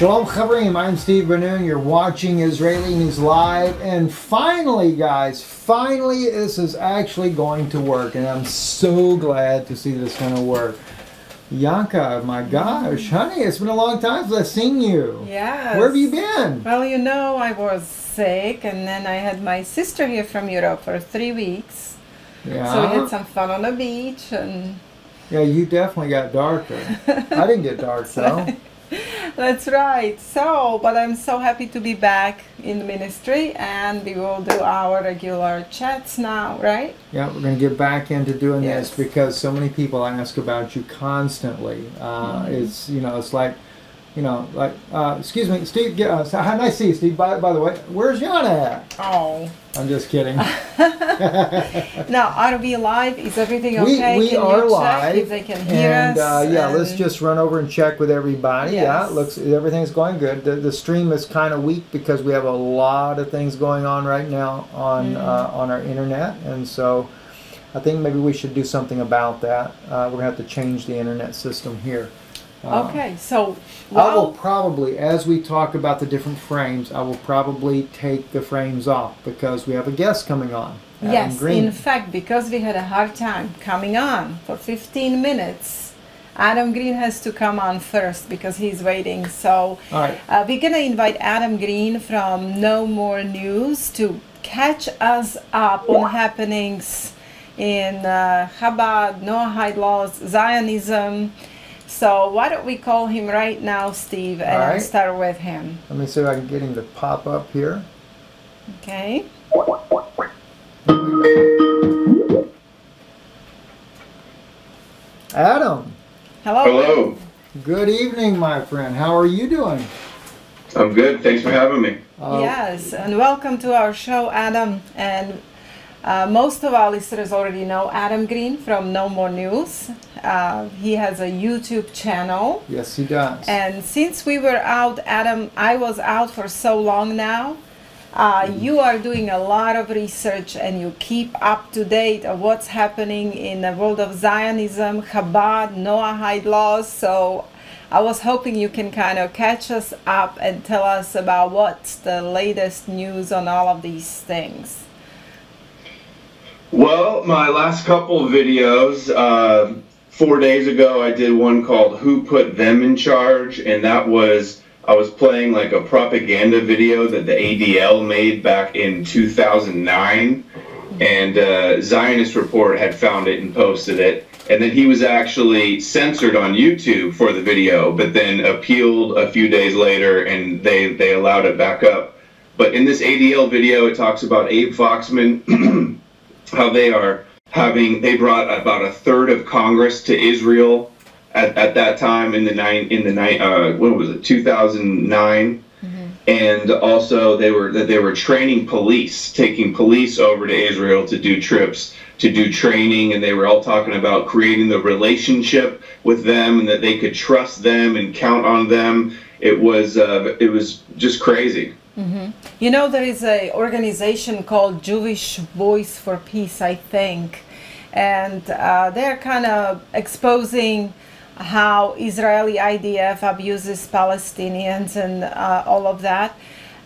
Shalom Chavrim, I'm Steve Ben-Nun. You're watching Israeli News Live. And finally, guys, finally this is actually going to work. And I'm so glad to see this going to work. Yanka, my gosh, honey, it's been a long time since I've seen you. Yeah. Where have you been? Well, you know, I was sick, and then I had my sister here from Europe for three weeks. Yeah. So we had some fun on the beach, and yeah, you definitely got darker. I didn't get dark though. that's right. So, but I'm so happy to be back in the ministry, and we will do our regular chats now, right? Yeah, we're going to get back into doing Yes. this because so many people ask about you constantly. Uh, Mm-hmm. It's you know, it's like, you know, like, uh, excuse me, Steve. Get, uh, how nice to see you, Steve. By, by the way, where's Yana at? Oh. I'm just kidding. Now, are we live? Is everything okay? we can are live, if they can hear and us? uh, yeah, let's just run over and check with everybody. Yeah, Yes. it looks everything's going good. The, the stream is kind of weak because we have a lot of things going on right now on Mm. uh, on our internet, and so I think maybe we should do something about that. Uh, we're gonna have to change the internet system here. Uh, Okay, so I will probably, as we talk about the different frames, I will probably take the frames off because we have a guest coming on. Adam Yes, Green. in fact, because we had a hard time coming on for 15 minutes, Adam Green has to come on first because he's waiting. So right. uh, we're gonna invite Adam Green from Know More News to catch us up on happenings in uh, Chabad, Noahide laws, Zionism. So why don't we call him right now, Steve, and I'll right. start with him. Let me see if I can get him to pop up here. Okay. Adam, Hello. Hello. good evening, my friend. How are you doing? I'm good. Thanks for having me. Uh, Yes, and welcome to our show, Adam. And uh, most of our listeners already know Adam Green from Know More News. Uh, he has a YouTube channel. Yes, he does. And since we were out, Adam, I was out for so long now. Uh, you are doing a lot of research and you keep up to date of what's happening in the world of Zionism, Chabad, Noahide laws. So I was hoping you can kind of catch us up and tell us about what's the latest news on all of these things. Well, my last couple videos, uh, four days ago, I did one called Who Put Them in Charge, and that was, I was playing like a propaganda video that the ADL made back in 2009, and uh, Zionist Report had found it and posted it. And then he was actually censored on YouTube for the video, but then appealed a few days later, and they, they allowed it back up. But in this ADL video, it talks about Abe Foxman how they are having they brought about a third of Congress to Israel at, at that time in the nine in the nine uh what was it 2009 and also they were that they were training police taking police over to Israel to do trips to do training. And they were all talking about creating the relationship with them and that they could trust them and count on them. It was uh, it was just crazy You know, there is a organization called Jewish Voice for Peace, I think, and uh, they're kind of exposing how Israeli IDF abuses Palestinians and uh, all of that,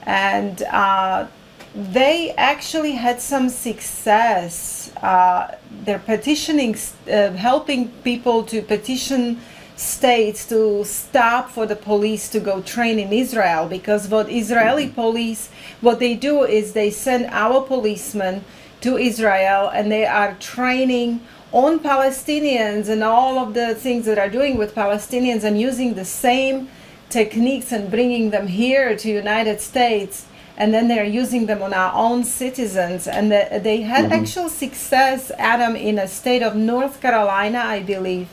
and uh, they actually had some success. Uh, they're petitioning, uh, helping people to petition states to stop for the police to go train in Israel because what Israeli mm-hmm. police what they do is they send our policemen to Israel and they are training on Palestinians and all of the things that are doing with Palestinians and using the same techniques and bringing them here to United States. And then they're using them on our own citizens. And the, they had mm-hmm. actual success Adam in a state of North Carolina I believe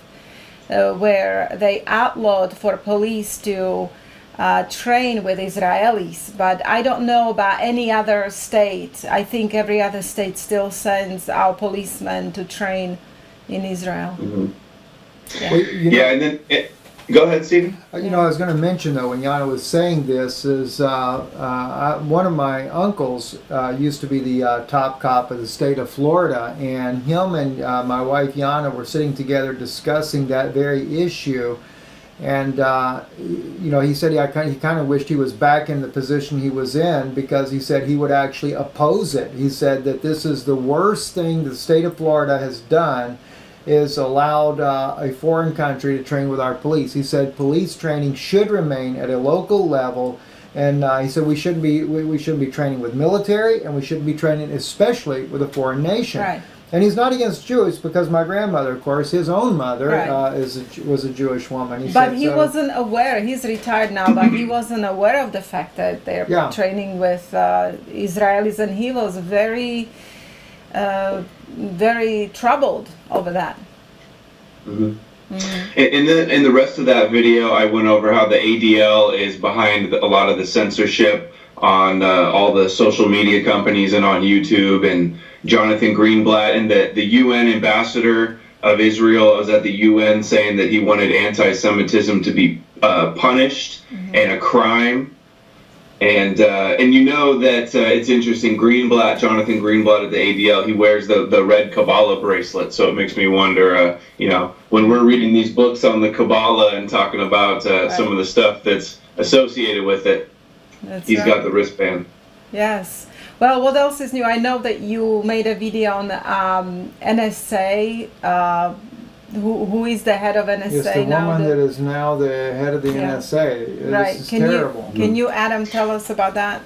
uh, where they outlawed for police to uh, train with Israelis, but I don't know about any other state. I think every other state still sends our policemen to train in Israel. Well, you know, yeah and then it, go ahead Stephen Uh, You know, I was going to mention though when Yana was saying this is uh, uh, I, one of my uncles uh, used to be the uh, top cop of the state of Florida, and him and uh, my wife Yana were sitting together discussing that very issue. and you know he said he kind he kind of wished he was back in the position he was in because he said he would actually oppose it. He said that this is the worst thing the state of Florida has done is allowed uh, a foreign country to train with our police. He said police training should remain at a local level. And uh, he said we shouldn't be we, we shouldn't be training with military, and we shouldn't be training especially with a foreign nation. Right. And he's not against Jews because my grandmother, of course, his own mother Right. uh, is a, was a Jewish woman. He But said he so- wasn't aware. He's retired now, but he wasn't aware of the fact that they're Yeah. training with uh, Israelis, and he was very, uh, very troubled over that. And, and then in the rest of that video, I went over how the ADL is behind a lot of the censorship on uh, all the social media companies and on YouTube. And Jonathan Greenblatt and the, the UN ambassador of Israel was at the UN saying that he wanted anti-Semitism to be uh, punished and a crime. And uh, and you know that uh, it's interesting. Greenblatt, Jonathan Greenblatt at the ADL, he wears the, the red Kabbalah bracelet. So it makes me wonder, uh, you know, when we're reading these books on the Kabbalah and talking about uh, some of the stuff that's associated with it, That's he's right. got the wristband. Yes. Well, what else is new? I know that you made a video on um, NSA. Who, who is the head of NSA It's the now? woman The- that is now the head of the Yeah. NSA. right. This is Can terrible. you can you Adam tell us about that?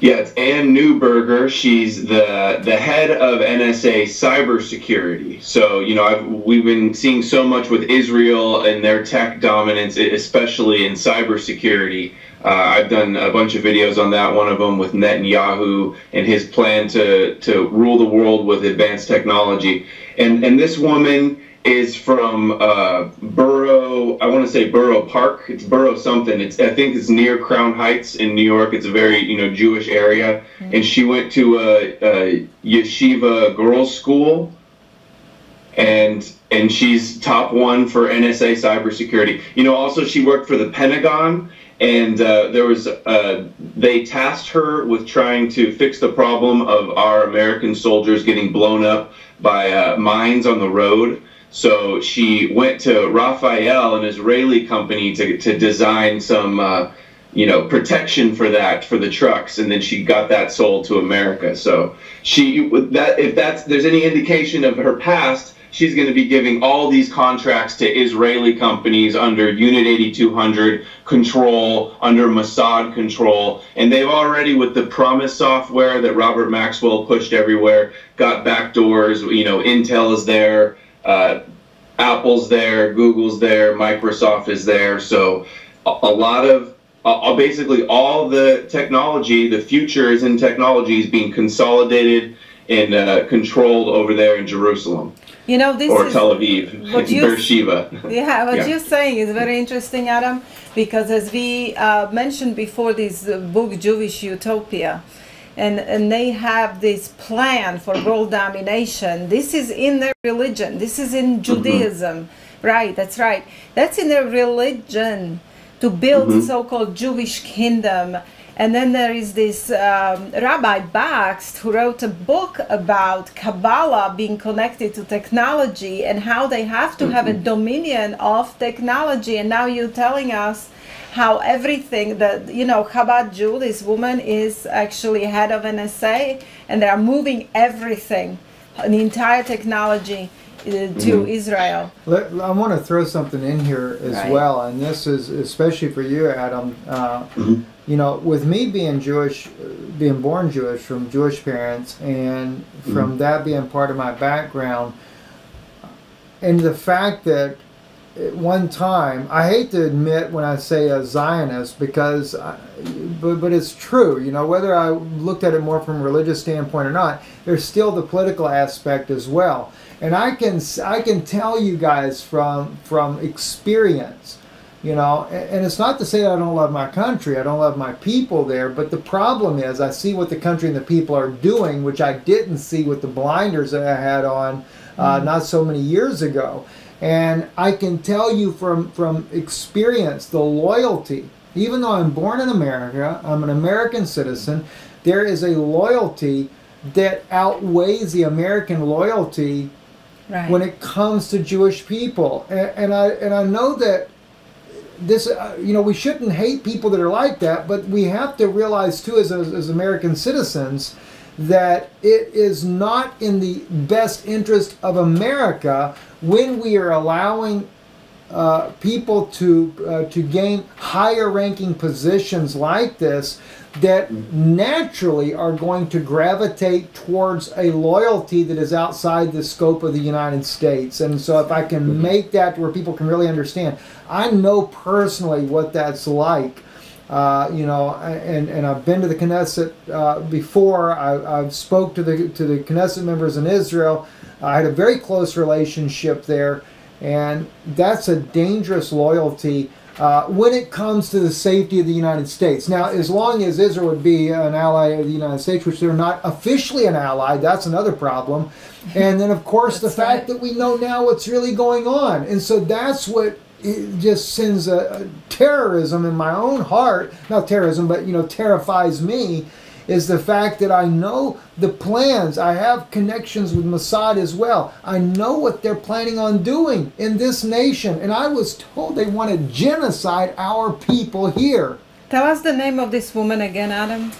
Yeah, it's Anne Neuberger. She's the the head of NSA cybersecurity. So you know, I've, we've been seeing so much with Israel and their tech dominance, especially in cybersecurity. Uh, I've done a bunch of videos on that. One of them with Netanyahu and his plan to to rule the world with advanced technology. And and this woman is from uh, Borough. I want to say Borough Park. It's Borough something. It's I think it's near Crown Heights in New York. It's a very you know Jewish area, and she went to a, a yeshiva girls' school, and and she's top one for NSA cybersecurity. You know, also she worked for the Pentagon. And uh, there was, uh, they tasked her with trying to fix the problem of our American soldiers getting blown up by uh, mines on the road. So she went to Rafael, an Israeli company, to, to design some, uh, you know, protection for that for the trucks, and then she got that sold to America. So she that if that's there's any indication of her past, she's going to be giving all these contracts to Israeli companies under Unit 8200 control, under Mossad control, and they've already with the PROMIS software that Robert Maxwell pushed everywhere, got backdoors. You know, Intel is there. Uh, Apple's there, Google's there, Microsoft is there. So a, a lot of uh, basically all the technology, the future is in technology is being consolidated and uh, controlled over there in Jerusalem You know, this or is Tel Aviv, what in you- Beersheba. Yeah, what Yeah. you're saying is very interesting, Adam, because as we uh, mentioned before, this uh, book, Jewish Utopia, and, and they have this plan for world domination. This is in their religion, this is in Judaism. Right, that's right. That's in their religion to build so called Jewish kingdom. And then there is this um, Rabbi Bakst who wrote a book about Kabbalah being connected to technology and how they have to have a dominion of technology. And now you're telling us how everything that, you know, Chabad Jew, this woman is actually head of NSA and they are moving everything, the entire technology uh, to Israel. Let, I want to throw something in here as Right. well, and this is especially for you, Adam. Uh, You know, with me being Jewish, uh, being born Jewish from Jewish parents, and from that being part of my background, and the fact that at one time, I hate to admit when I say a Zionist because, I, but but it's true. You know, whether I looked at it more from a religious standpoint or not, there's still the political aspect as well. And I can I can tell you guys from from experience, you know, and, it's not to say that I don't love my country, I don't love my people there, but the problem is I see what the country and the people are doing, which I didn't see with the blinders that I had on uh, not so many years ago. And I can tell you from, from experience the loyalty, even though I'm born in America, I'm an American citizen, there is a loyalty that outweighs the American loyalty Right. when it comes to Jewish people. And, and I and I know that this, uh, you know, we shouldn't hate people that are like that, but we have to realize too, as, as, as American citizens, that it is not in the best interest of America when we are allowing uh, people to uh, to gain higher ranking positions like this that naturally are going to gravitate towards a loyalty that is outside the scope of the United States. And so, if I can make that where people can really understand, I know personally what that's like. Uh, you know, and, and I've been to the Knesset uh, before. I, I've spoke to the to the Knesset members in Israel. I had a very close relationship there, and that's a dangerous loyalty uh, when it comes to the safety of the United States. Now, as long as Israel would be an ally of the United States, which they're not officially an ally, that's another problem. And then, of course, the fact right. that we know now what's really going on, and so that's what it just sends a, a terrorism in my own heart. Not terrorism, but you know, terrifies me is the fact that I know the plans. I have connections with Mossad as well. I know what they're planning on doing in this nation. And I was told they want to genocide our people here. Tell us the name of this woman again, Adam,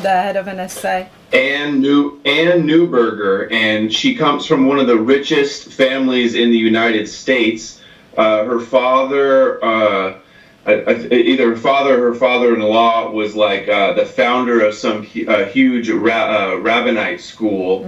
the head of NSA. Ann New Anne Neuberger, and she comes from one of the richest families in the United States. Uh, her father, uh, I, I, either her father or her father-in-law was like uh, the founder of some uh, huge ra- uh, rabbinite school,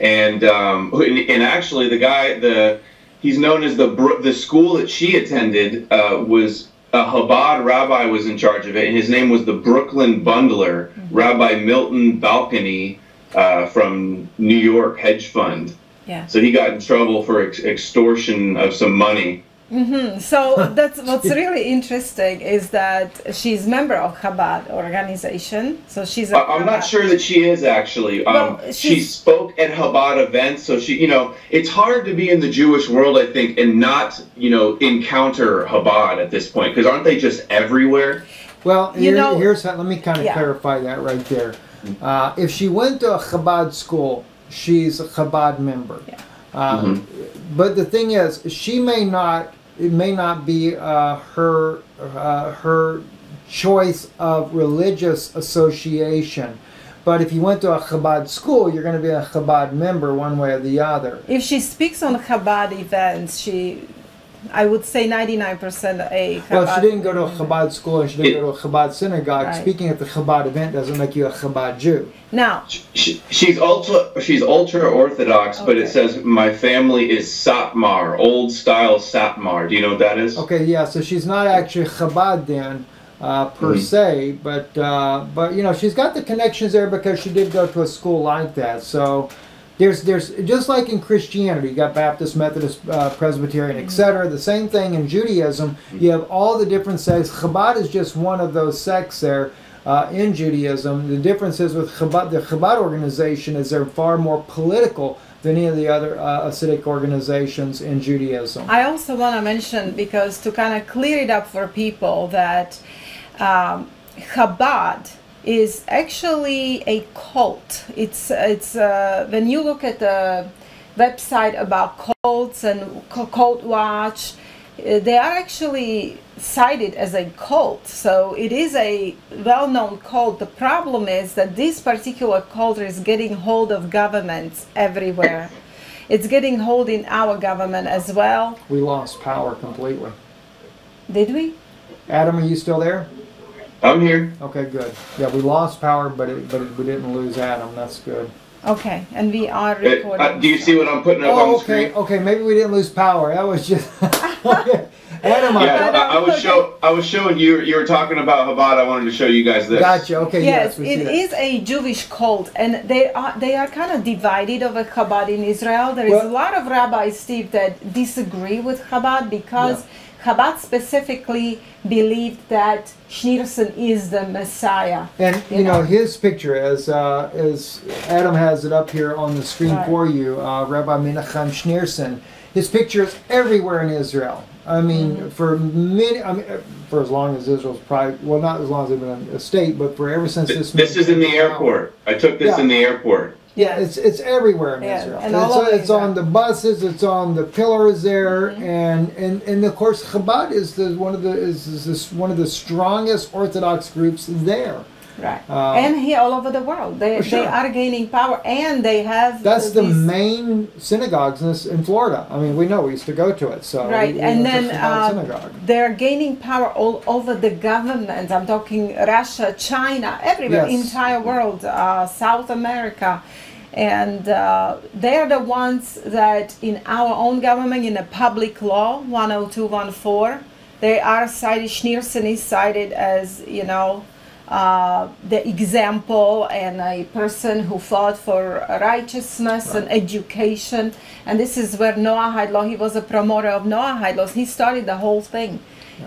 and um, and and actually the guy the he's known as the the school that she attended uh, was a Chabad rabbi was in charge of it, and his name was the Brooklyn Bundler, Rabbi Milton Balkany uh, from New York hedge fund. Yeah. So he got in trouble for ex- extortion of some money. So that's what's really interesting is that she's member of Chabad organization. So she's. a I- I'm not sure that she is actually. Um, she spoke at Chabad events, so she, you know, it's hard to be in the Jewish world, I think, and not, you know, encounter Chabad at this point, because aren't they just everywhere? Well, You here, know- here's how, let me kind of Yeah. clarify that right there. Uh, if she went to a Chabad school, she's a Chabad member. Yeah. Uh, Mhm. But the thing is, she may not. It may not be uh, her uh, her choice of religious association. But if you went to a Chabad school, you're going to be a Chabad member one way or the other. If she speaks on Chabad events, she, I would say 99% a Chabad. Well, if she didn't go to a Chabad school and she didn't go to a Chabad synagogue, Right. speaking at the Chabad event doesn't make you a Chabad Jew. Now, She, she's ultra she's ultra orthodox, but it says my family is Satmar, old style Satmar. Do you know what that is? Okay, yeah, so she's not actually Chabad then, uh, per Mhm. se, but uh, but you know she's got the connections there because she did go to a school like that. So there's there's just like in Christianity, you got Baptist, Methodist, uh, Presbyterian, etc. The same thing in Judaism. You have all the different sects. Chabad is just one of those sects there. Uh, in Judaism, the difference is with Chabad, the Chabad organization is they're far more political than any of the other uh, Hasidic organizations in Judaism. I also want to mention because to kind of clear it up for people that um, Chabad is actually a cult. It's it's uh, when you look at the website about cults and cult watch, uh, they are actually cited as a cult. So it is a well-known cult. The problem is that this particular cult is getting hold of governments everywhere. It's getting hold in our government as well. We lost power completely. Did we? Adam, are you still there? I'm here. Okay, good. Yeah, we lost power, but it, but it, we didn't lose Adam. That's good. Okay, and we are Uh, recording. uh, do you see what I'm putting up on Oh, the okay, screen? okay. Maybe we didn't lose power. That was just Adam. I Yeah, thought- I, I was show I was showing you. You were talking about Chabad. I wanted to show you guys this. Gotcha. Okay. Yes, Yes, we see it that. is a Jewish cult, and they are they are kind of divided over Chabad in Israel. There is Well- a lot of rabbis, Steve, that disagree with Chabad because Chabad specifically believed that Schneerson is the Messiah. And you know his picture, as uh, as Adam has it up here on the screen Right. for you, uh, Rabbi Menachem Schneerson. His picture is everywhere in Israel. I mean, Mm-hmm. for many, I mean, uh, for as long as Israel's probably well, not as long as they've been a state, but for ever since this. This is in the airport. I took this Yeah. in the airport. Yeah, it's it's everywhere in Yeah, Israel. and it's it's on the buses, it's on the pillars there, Mm-hmm. and, and and of course Chabad is the one of the is, is this one of the strongest Orthodox groups there. Right. Uh, and here all over the world, they, sure. they are gaining power, and they have That's the main synagogues in, this, in Florida. I mean, we know we used to go to it. So Right, we- and then uh, they're gaining power all over the government. I'm talking Russia, China, everywhere, Yes. entire world, uh, South America, and uh, they're the ones that in our own government, in the public law 10214, they are cited. Schneerson is cited as you know. Uh, the example and a person who fought for righteousness and education. And this is where Noahide law, he was a promoter of Noahide laws. He started the whole thing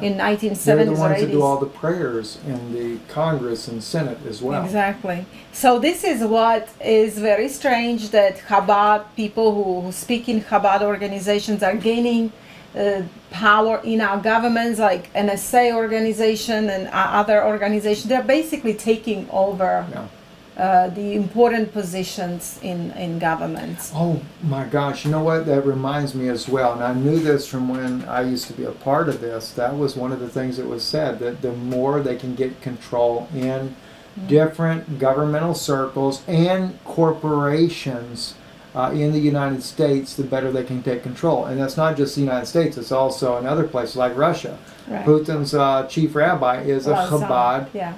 in 1970s They're 1970s the or ones that do all the prayers in the Congress and Senate as well. Exactly. So this is what is very strange that Chabad people who, who speak in Chabad organizations are gaining uh, power in our governments, like NSA organization and other organizations. They're basically taking over Yeah. Uh, the important positions in in governments. Oh my gosh, you know what? That reminds me as well. And I knew this from when I used to be a part of this. That was one of the things that was said that the more they can get control in different governmental circles and corporations uh, in the United States, the better they can take control. And that's not just the United States, it's also in other places like Russia. Right. Putin's uh, chief rabbi is a Well, some- Chabad, Yeah.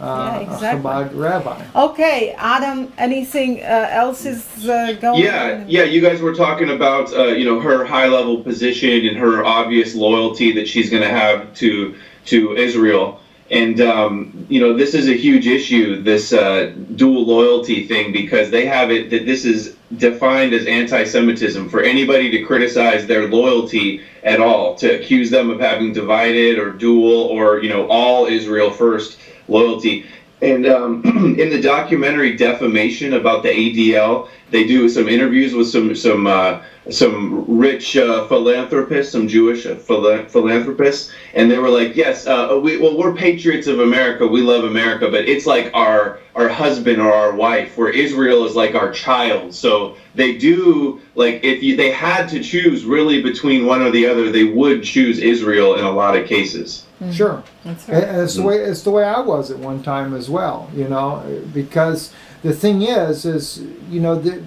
Uh, Yeah, a exactly. Chabad rabbi. Okay, Adam. Anything uh, else is uh, going? Yeah, yeah. You guys were talking about, uh, you know, her high level position and her obvious loyalty that she's going to have to to Israel. And um, you know, this is a huge issue, this uh, dual loyalty thing, because they have it that this is defined as anti-Semitism for anybody to criticize their loyalty at all, to accuse them of having divided or dual or you know all Israel first loyalty. And um, in the documentary Defamation about the ADL, they do some interviews with some some uh, some rich uh, philanthropists, some Jewish uh, phila- philanthropists, and they were like, "Yes, uh, we well we're patriots of America, we love America, but it's like our our husband or our wife, where Israel is like our child." So they do like if you they had to choose really between one or the other, they would choose Israel in a lot of cases. Sure. That's right. and it's the way it's the way I was at one time as well, you know, because the thing is, is you know, the,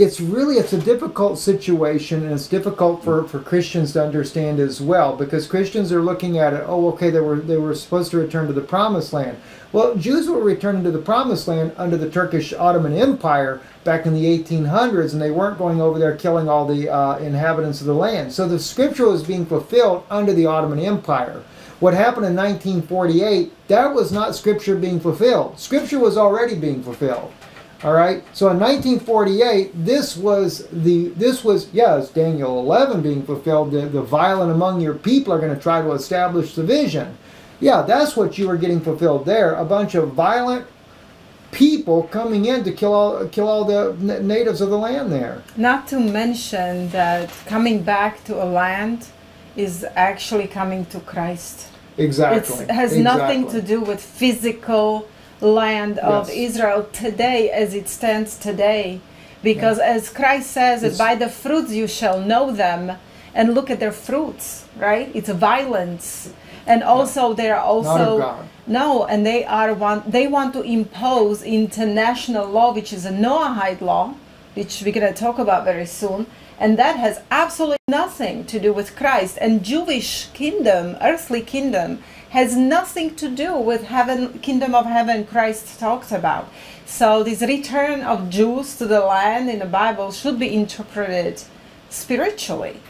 it's really it's a difficult situation, and it's difficult for, for Christians to understand as well, because Christians are looking at it. Oh, okay, they were they were supposed to return to the Promised Land. Well, Jews were returning to the Promised Land under the Turkish Ottoman Empire back in the 1800s, and they weren't going over there killing all the uh, inhabitants of the land. So the scripture was being fulfilled under the Ottoman Empire. What happened in 1948, that was not scripture being fulfilled. Scripture was already being fulfilled. All right. So in 1948, this was the this was yes Daniel 11 being fulfilled. The, the violent among your people are going to try to establish division. Yeah, that's what you were getting fulfilled there. A bunch of violent people coming in to kill all kill all the n- natives of the land there. Not to mention that coming back to a land is actually coming to Christ. Exactly. It has nothing to do with physical land of Yes. Israel today as it stands today. Because as Christ says, It's- by the fruits you shall know them, and look at their fruits, right? It's violence. And also they're also Not of God. no, and they are want they want to impose international law, which is a Noahide law, which we're gonna talk about very soon, and that has absolutely nothing to do with Christ. And Jewish kingdom, earthly kingdom, has nothing to do with heaven, kingdom of heaven Christ talks about. So this return of Jews to the land in the Bible should be interpreted spiritually.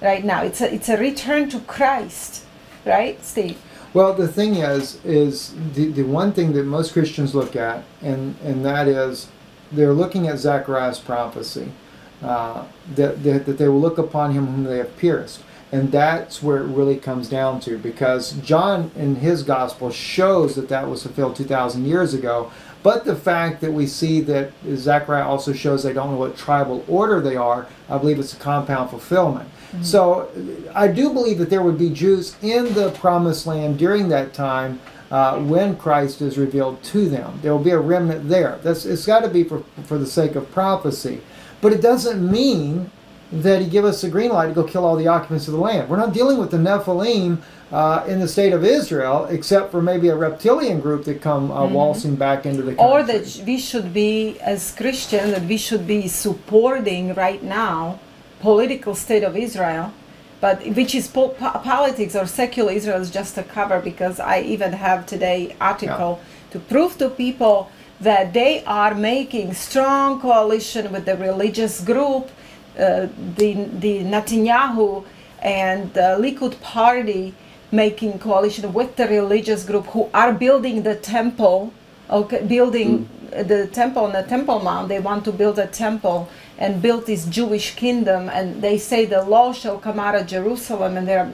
Right now, it's a it's a return to Christ, right, Steve? Well, the thing is, is the, the one thing that most Christians look at, and, and that is they're looking at Zechariah's prophecy, uh, that, that, that they will look upon him whom they have pierced. And that's where it really comes down to, because John in his gospel shows that that was fulfilled 2,000 years ago. But the fact that we see that Zechariah also shows they don't know what tribal order they are, I believe it's a compound fulfillment. So I do believe that there would be Jews in the promised land during that time, uh, when Christ is revealed to them. There will be a remnant there. That's it's got to be for for the sake of prophecy, but it doesn't mean that he give us the green light to go kill all the occupants of the land. We're not dealing with the Nephilim uh, in the state of Israel, except for maybe a reptilian group that come uh, waltzing back into the country. or that we should be as christians that we should be supporting right now political state of israel but which is po- po- politics or secular israel is just a cover because i even have today article to prove to people that they are making strong coalition with the religious group the the netanyahu and the likud party making coalition with the religious group who are building the temple okay building the temple on the temple mount they want to build a temple and build this jewish kingdom and they say the law shall come out of jerusalem and they're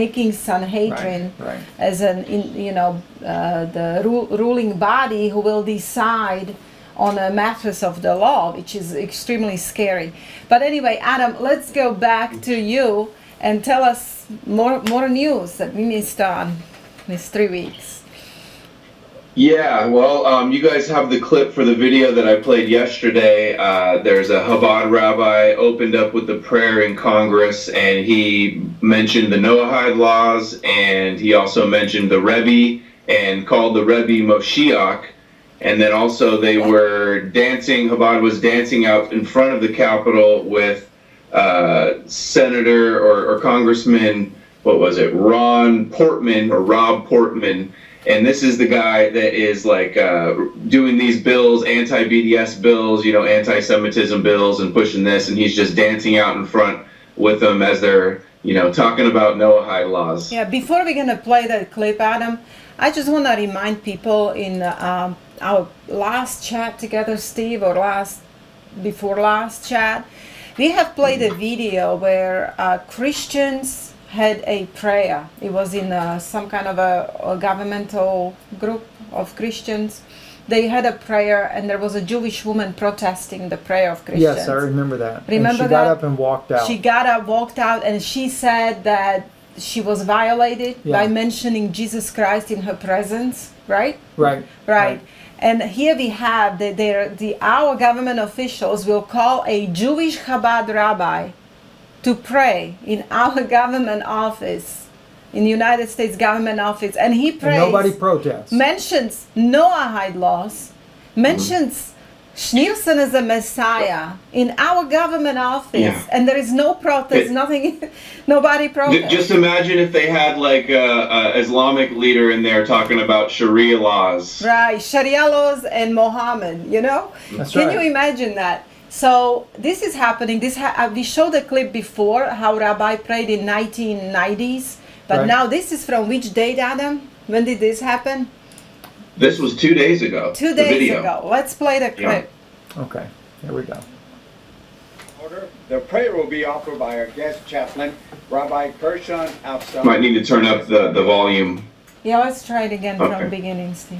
making sanhedrin Right, right. as an in, you know uh, the ru- ruling body who will decide on a mattress of the law which is extremely scary but anyway adam let's go back to you and tell us more more news that we missed on these three weeks Yeah, well, um, you guys have the clip for the video that I played yesterday. Uh, there's a Chabad rabbi opened up with the prayer in Congress, and he mentioned the Noahide laws, and he also mentioned the Rebbe and called the Rebbe Moshiach. And then also they were dancing. Chabad was dancing out in front of the Capitol with uh, Senator or, or Congressman, what was it, Ron Portman or Rob Portman. And this is the guy that is like uh, doing these bills, anti BDS bills, you know, anti Semitism bills, and pushing this. And he's just dancing out in front with them as they're, you know, talking about Noahide laws. Yeah, before we're gonna play that clip, Adam, I just want to remind people in um, our last chat together, Steve, or last before last chat, we have played a video where uh, Christians had a prayer. It was in uh, some kind of a, a governmental group of Christians. They had a prayer, and there was a Jewish woman protesting the prayer of Christians. Yes, I remember that. Remember and she that? got up and walked out. She got up, walked out, and she said that she was violated by mentioning Jesus Christ in her presence, right? right. Right. And here we have that there, the our government officials will call a Jewish Chabad rabbi to pray in our government office, in the United States government office, and he And nobody protests. mentions Noahide laws, mentions Schneerson is a Messiah in our government office, Yeah. and there is no protest, It- nothing, nobody J- protests. Just imagine if they had like a, a Islamic leader in there talking about Sharia laws. right, Sharia laws and Mohammed, you know? That's Can right. you imagine that? So this is happening. This ha- uh, we showed a clip before how Rabbi prayed in 1990s, but Right. now this is from which date, Adam? When did this happen? This was two days ago. Two days video. ago. Let's play the Yeah. clip. Okay, here we go. Order. The prayer will be offered by our guest chaplain, Rabbi Gershon Avtzon. Might need to turn up the, the volume. Yeah, let's try it again Okay. from beginning, Steve.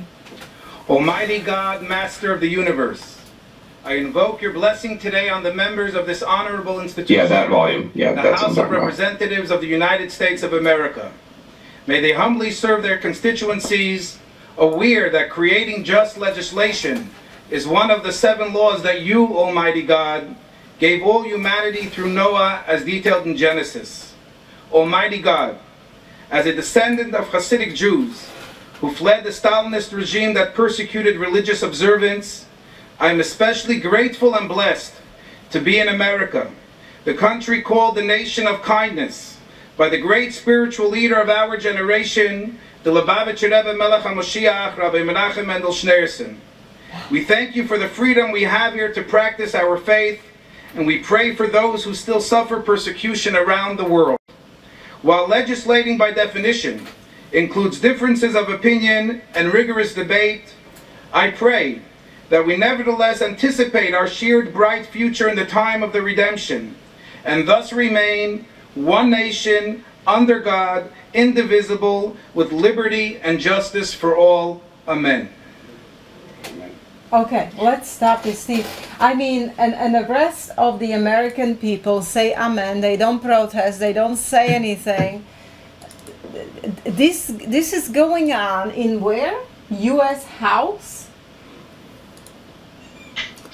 Almighty God, Master of the universe, I invoke your blessing today on the members of this honorable institution. Yeah, that volume. Yeah, the that's what I'm House of talking about. Representatives of the United States of America. May they humbly serve their constituencies, aware that creating just legislation is one of the seven laws that you, Almighty God, gave all humanity through Noah as detailed in Genesis. Almighty God, as a descendant of Hasidic Jews who fled the Stalinist regime that persecuted religious observance, I am especially grateful and blessed to be in America, the country called the nation of kindness, by the great spiritual leader of our generation, the Lubavitcher Rebbe Melech HaMoshiach, Rabbi Menachem Mendel Schneerson. We thank you for the freedom we have here to practice our faith, and we pray for those who still suffer persecution around the world. While legislating by definition includes differences of opinion and rigorous debate, I pray that we nevertheless anticipate our shared bright future in the time of the redemption, and thus remain one nation under God, indivisible, with liberty and justice for all. Amen. Okay, let's stop this, Steve. I mean, and, and the rest of the American people say amen. They don't protest. They don't say anything. this this is going on in where? U.S. House.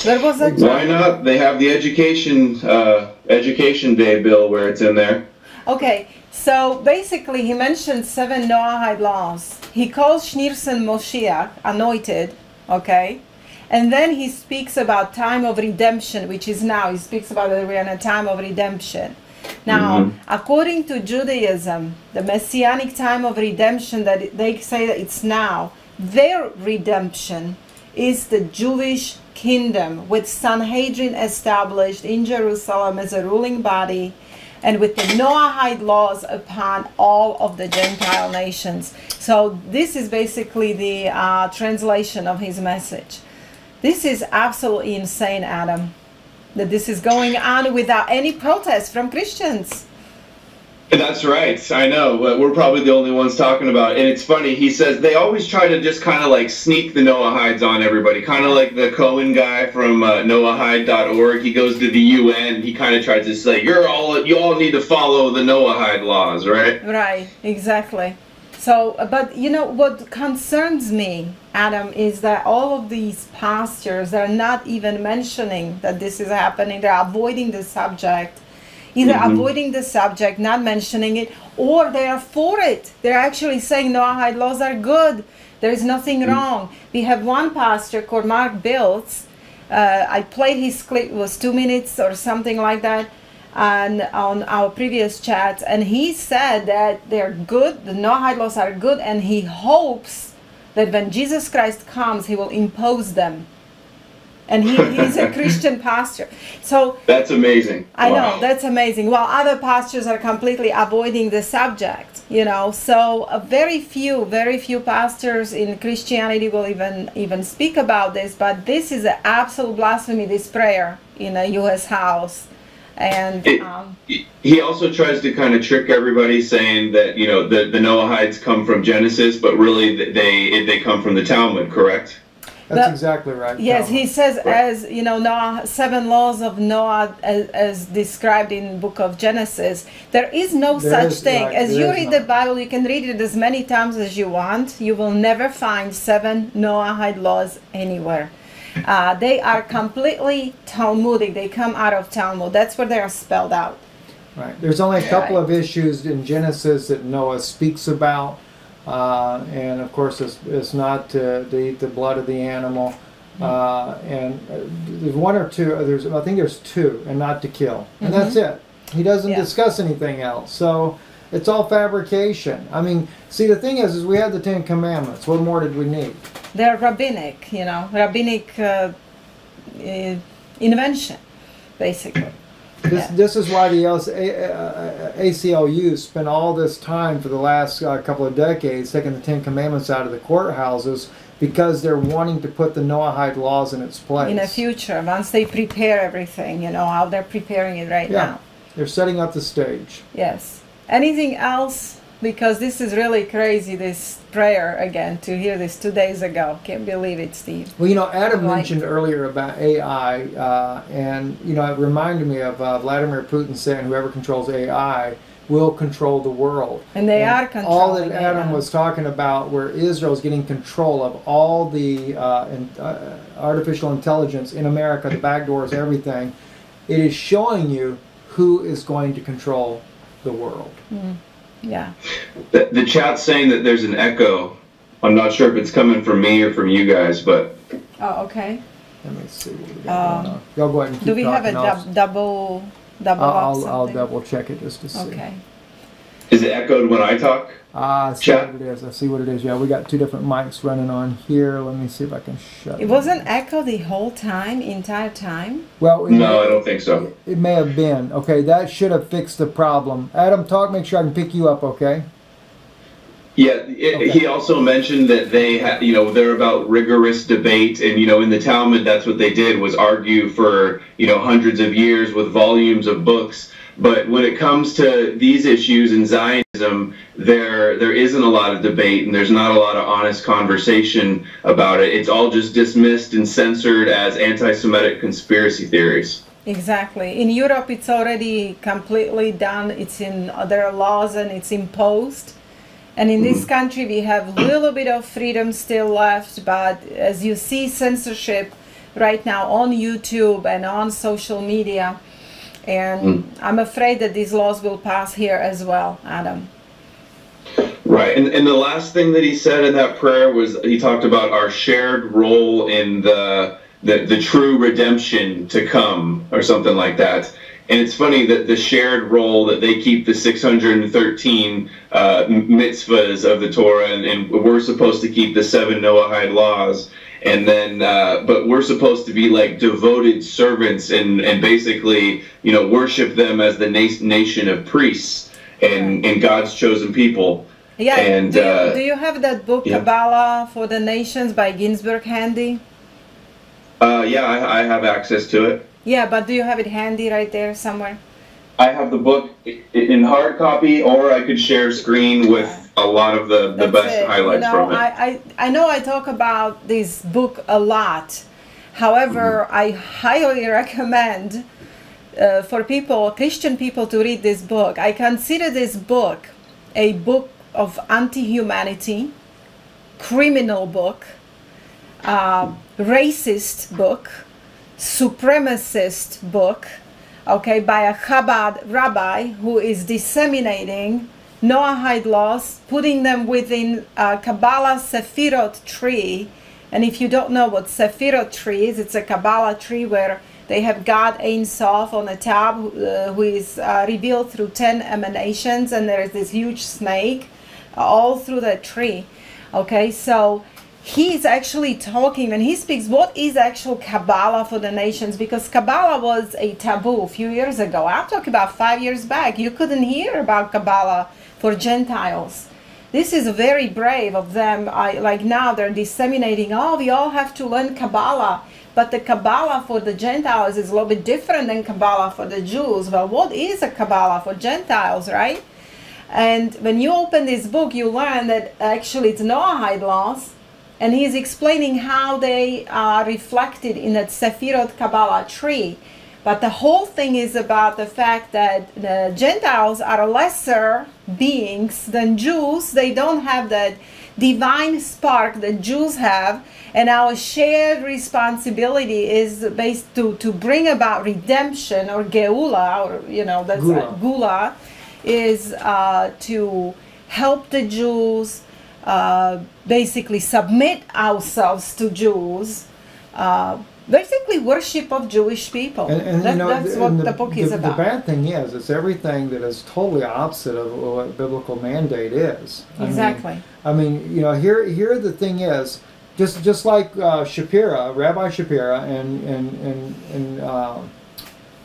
Where was that? Why not? They have the education uh, education day bill where it's in there. Okay, so basically he mentioned seven Noahide laws. He calls Schneerson Moshiach, anointed, okay? And then he speaks about time of redemption, which is now. He speaks about that we're in a time of redemption. Now, mm-hmm. according to Judaism, the messianic time of redemption that they say that it's now, their redemption is the Jewish kingdom with Sanhedrin established in Jerusalem as a ruling body and with the Noahide laws upon all of the Gentile nations. So, this is basically the uh, translation of his message. This is absolutely insane, Adam, that this is going on without any protest from Christians. That's right. I know. but We're probably the only ones talking about it. And it's funny. He says they always try to just kind of like sneak the Noahides on everybody. Kind of like the Cohen guy from uh, Noahide.org. He goes to the UN. He kind of tries to say, "You're all you all need to follow the Noahide laws, right?" Right, exactly. So, but you know what concerns me, Adam, is that all of these pastors are not even mentioning that this is happening. They're avoiding the subject, either avoiding the subject, not mentioning it, or they are for it. They're actually saying Noahide laws are good. There is nothing wrong. We have one pastor called Mark Biltz. Uh, I played his clip. It was two minutes or something like that and on our previous chats and he said that they're good the noahide laws are good and he hopes that when jesus christ comes he will impose them and he, he's a christian pastor so That's amazing. I Wow. know that's amazing. While other pastors are completely avoiding the subject, you know. So uh, very few, very few pastors in Christianity will even even speak about this. But this is an absolute blasphemy. This prayer in a U.S. house, and It- um, he also tries to kind of trick everybody saying that you know the the Noahides come from Genesis, but really they they come from the Talmud, correct? That's But- exactly right. Yes, he says Right. as you know Noah seven laws of Noah as, as described in book of Genesis. There is no There such is- thing. right, as you read not. the Bible, you can read it as many times as you want. You will never find seven Noahide laws anywhere. Uh, they are completely Talmudic. They come out of Talmud. That's where they are spelled out. Right. There's only a couple Right. of issues in Genesis that Noah speaks about, uh, and of course, it's, it's not to, to eat the blood of the animal. Uh, and uh, there's one or two. There's I think there's two, and not to kill, and that's it. He doesn't Yeah. discuss anything else. So it's all fabrication. I mean, see, the thing is, is we had the Ten Commandments. What more did we need? They're rabbinic, you know, rabbinic uh, uh, invention, basically. This, Yeah. this is why the LC, uh, ACLU spent all this time for the last uh, couple of decades taking the Ten Commandments out of the courthouses because they're wanting to put the Noahide laws in its place. in the future once they prepare everything you know how they're preparing it right Yeah. now They're setting up the stage. yes anything else because this is really crazy this prayer again to hear this two days ago can't believe it steve Well, you know, Adam mentioned earlier about AI, uh, and you know, it reminded me of uh, Vladimir Putin saying, "Whoever controls AI will control the world." and they are all that Adam AI. was talking about, where Israel's getting control of all the uh, in, uh, artificial intelligence in America, the back doors, everything, it is showing you who is going to control the world. Yeah The, the chat's saying that there's an echo. I'm not sure if it's coming from me or from you guys, but oh okay Let me see what we got Um, on. Y'all go ahead and keep do we have a talking. I'll- dub- double double I'll, I'll, I'll double check it just to see. okay is it echoed when I talk? Ah, I see Chat. what it is. I see what it is. Yeah, we got two different mics running on here. Let me see if I can shut it wasn't echo the whole time entire time Well, it No, may- I don't think so. It may have been. Okay, that should have fixed the problem. Adam, talk. Make sure I can pick you up. Okay. Yeah, it, Okay. he also mentioned that they, ha- you know, they're about rigorous debate, and you know, in the Talmud, that's what they did was argue for you know hundreds of years with volumes of books. But when it comes to these issues in Zionism, there there isn't a lot of debate, and there's not a lot of honest conversation about it. It's all just dismissed and censored as anti-Semitic conspiracy theories. Exactly. In Europe, it's already completely done. It's in there are laws and it's imposed, And in this mm-hmm. country, we have a little bit of freedom still left, but as you see, censorship right now on YouTube and on social media. And I'm afraid that these laws will pass here as well, Adam. Right, and, and the last thing that he said in that prayer was he talked about our shared role in the the, the true redemption to come, or something like that. And it's funny that the shared role that they keep the 613 uh, mitzvahs of the Torah, and, and we're supposed to keep the seven Noahide laws. And then, uh, but we're supposed to be like devoted servants and, and basically, you know, worship them as the na- nation of priests and, and God's chosen people. Yeah, And, do, you, uh, do you have that book, yeah. Kabbalah for the Nations by Ginsburg, handy? Uh, yeah, I, I have access to it. Yeah, but do you have it handy right there somewhere? I have the book in hard copy, or I could share screen with a lot of the, the That's best it. highlights you know, from it. I, I, I know I talk about this book a lot. However, Mm-hmm. I highly recommend uh, for people, Christian people, to read this book. I consider this book a book of anti humanity, criminal book, uh, racist book, supremacist book, okay, by a Chabad rabbi who is disseminating Noahide laws, putting them within uh, Kabbalah Sephirot tree. And if you don't know what Sephirot tree is, it's a Kabbalah tree where they have God Ein Sof on the top, uh, who is uh, revealed through 10 emanations, and there is this huge snake all through the tree. Okay, so he's actually talking when he speaks what is actual kabbalah for the nations because kabbalah was a taboo a few years ago. I'm talking about five years back. You couldn't hear about kabbalah for gentiles. This is very brave of them. I, like now they're disseminating oh we all have to learn kabbalah. But the kabbalah for the gentiles is a little bit different than kabbalah for the jews. Well what is a kabbalah for gentiles right? And when you open this book, you learn that actually it's Noahide laws, and he's explaining how they are reflected in that Sephirot Kabbalah tree. But the whole thing is about the fact that the Gentiles are lesser beings than Jews. They don't have that divine spark that Jews have, and our shared responsibility is based to, to bring about redemption or geula, or you know, that's Gula. gula is uh, to help the Jews uh, basically submit ourselves to Jews, uh, basically worship of Jewish people. And, and That- you know, that's the, what and the, book is the, about. The bad thing is, it's everything that is totally opposite of what biblical mandate is. I mean- Exactly. I mean, you know, here, here the thing is, just just like uh, Shapira, Rabbi Shapira, and and and and uh,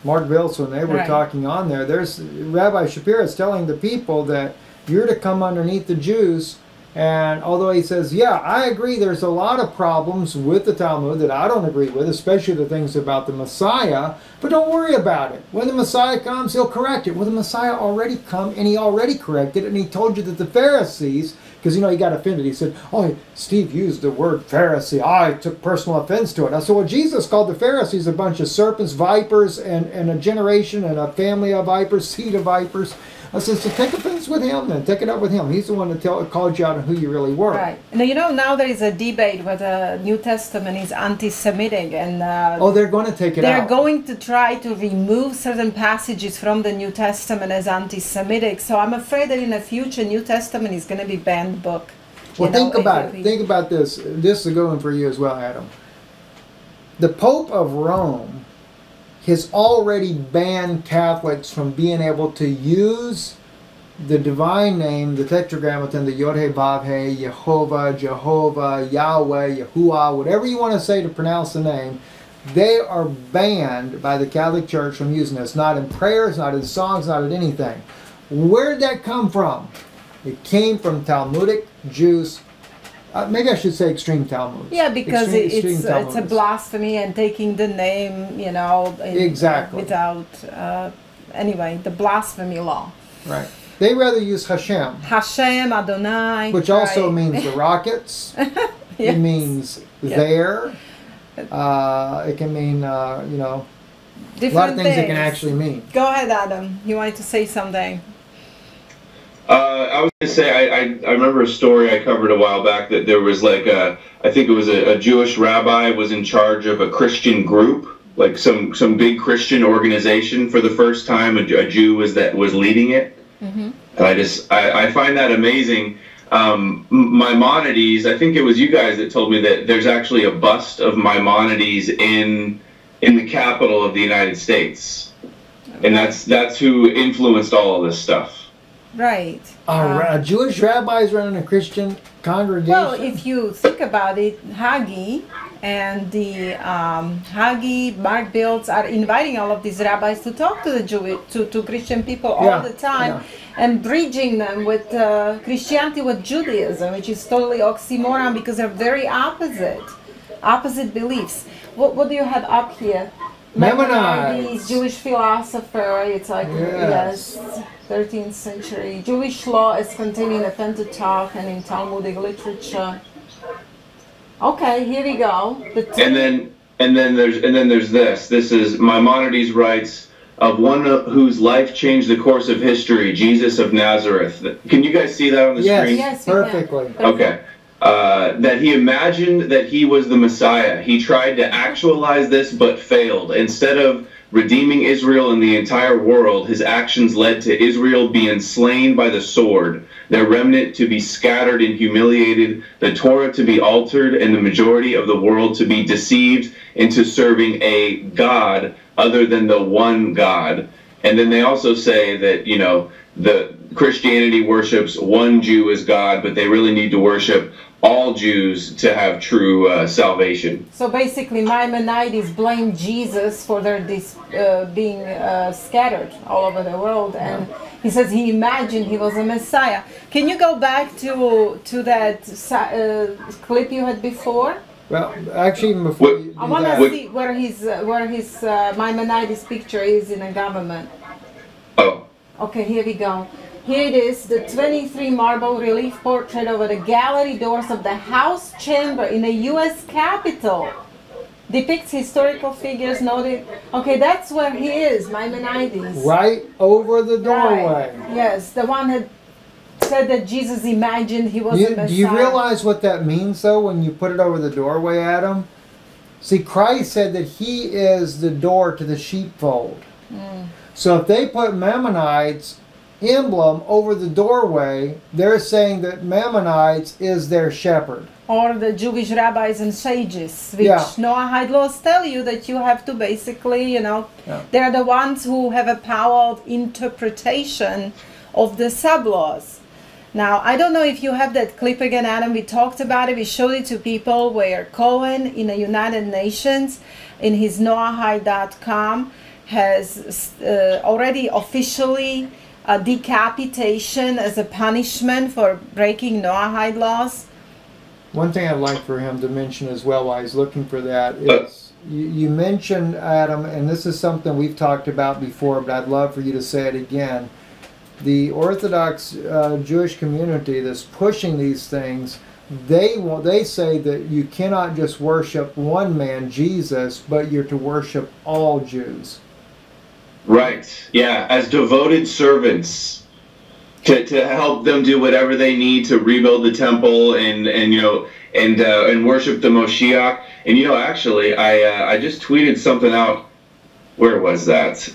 Mark Biltz when they were Right. talking on there. There's Rabbi Shapira is telling the people that you're to come underneath the Jews. And although he says, yeah, I agree, there's a lot of problems with the Talmud that I don't agree with, especially the things about the Messiah. But don't worry about it. When the Messiah comes, he'll correct it. Well, the Messiah already come, and he already corrected it, and he told you that the Pharisees, because you know he got offended. He said, "Oh, Steve used the word Pharisee. I took personal offense to it." I said, "Well, Jesus called the Pharisees a bunch of serpents, vipers, and, and a generation and a family of vipers, seed of vipers." I said, "So take offense with him, then take it up with him. He's the one that tell, called you out on who you really were." Right. Now, you know, now there is a debate whether the New Testament is anti Semitic, and uh, Oh, they're going to take it they're out. going to try to remove certain passages from the New Testament as anti Semitic. So I'm afraid that in the future, New Testament is going to be banned book. you Well, think know, about it. we- Think about this. This is a good one for you as well, Adam. The Pope of Rome has already banned Catholics from being able to use the divine name, the Tetragrammaton, the Yod He Vav He, Yehovah, Jehovah, Yahweh, Yahuwah, whatever you want to say to pronounce the name. They are banned by the Catholic Church from using this. Not in prayers, not in songs, not in anything. Where did that come from? It came from Talmudic Jews. Uh, maybe I should say extreme Talmud. Yeah, because Extreme- it, extreme it's it's a blasphemy and taking the name, you know, in- Exactly. without uh, anyway the blasphemy law. Right. They rather use Hashem, Hashem Adonai, which also right. means the rockets. Yes. It means there. Uh, it can mean, uh, you know, different a lot of things it can actually mean. Go ahead, Adam. You wanted to say something. Uh, I was gonna say I, I, I remember a story I covered a while back that there was like a I think it was a, a Jewish rabbi was in charge of a Christian group like some some big Christian organization for the first time a, a Jew was that was leading it. And I just I, I find that amazing. Um, Maimonides I think it was you guys that told me that there's actually a bust of Maimonides in in the capital of the United States. And that's that's who influenced all of this stuff Right. A, ra- a Jewish rabbis running a Christian congregation. Well, if you think about it, Hagee and the um, Hagee, Mark Biltz are inviting all of these rabbis to talk to the Jewish, to, to Christian people all Yeah, the time, yeah. and bridging them with uh, Christianity with Judaism, which is totally oxymoron because they're very opposite, opposite beliefs. What, what do you have up here? Maimonides. Jewish philosopher. It's like Yes. yes 13th century. Jewish law is contained in the Pentateuch and in Talmudic literature. Okay, here we go. The two- and then and then there's and then there's this this is maimonides writes of one whose life changed the course of history jesus of nazareth can you guys see that on the yes, screen Yes, we can. perfectly. okay uh, that he imagined that he was the messiah. He tried to actualize this but failed. Instead of redeeming israel and the entire world his actions led to israel being slain by the sword their remnant to be scattered and humiliated the torah to be altered and the majority of the world to be deceived into serving a god other than the one god. And then they also say that you know the christianity worships one jew as god but they really need to worship all jews to have true uh, salvation So basically, Maimonides blamed Jesus for their dis, uh, being uh, scattered all over the world, and he says he imagined he was a Messiah. Can you go back to to that uh, clip you had before? Well, actually, even before What- you do I want to see where his uh, where his uh, Maimonides picture is in a government. oh Okay, here we go. Here it is, the 23 marble relief portrait over the gallery doors of the House Chamber in the U.S. Capitol. Depicts historical figures noted. Okay, that's where he is, Maimonides. right over the Right. doorway. Yes, the one that said that Jesus imagined he was You, Messiah. do you realize what that means, though, when you put it over the doorway, Adam? See, Christ said that He is the door to the sheepfold. Hmm. So if they put Maimonides emblem over the doorway, they're saying that Maimonides is their shepherd. or the Jewish rabbis and sages, which Yeah. Noahide laws tell you that you have to basically, you know, Yeah. they're the ones who have a power of interpretation of the sub laws. Now, I don't know if you have that clip again, Adam. We talked about it. We showed it to people where Cohen in the United Nations, in his Noahide.com, has uh, already officially uh, decapitation as a punishment for breaking Noahide laws. One thing I'd like for him to mention as well while he's looking for that is you, you mentioned, Adam, and this is something we've talked about before, but I'd love for you to say it again. The Orthodox uh, Jewish community that's pushing these things, they want, they say that you cannot just worship one man, Jesus, but you're to worship all Jews. Right. Yeah, as devoted servants to, to help them do whatever they need to rebuild the temple and and you know and uh, and worship the Moshiach. And you know, actually, I uh, I just tweeted something out. Where was that?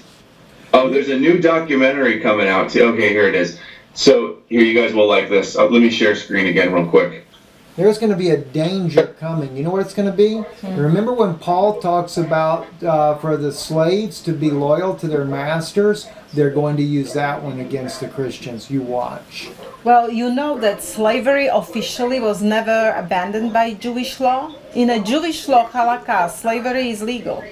Oh, there's a new documentary coming out. Too. Okay, here it is. So here, you guys will like this. Uh, let me share screen again real quick. There's going to be a danger coming. You know what it's going to be? Remember when Paul talks about uh, for the slaves to be loyal to their masters? They're going to use that one against the Christians. You watch. Well, you know that slavery officially was never abandoned by Jewish law. In a Jewish law, halakha, slavery is legal.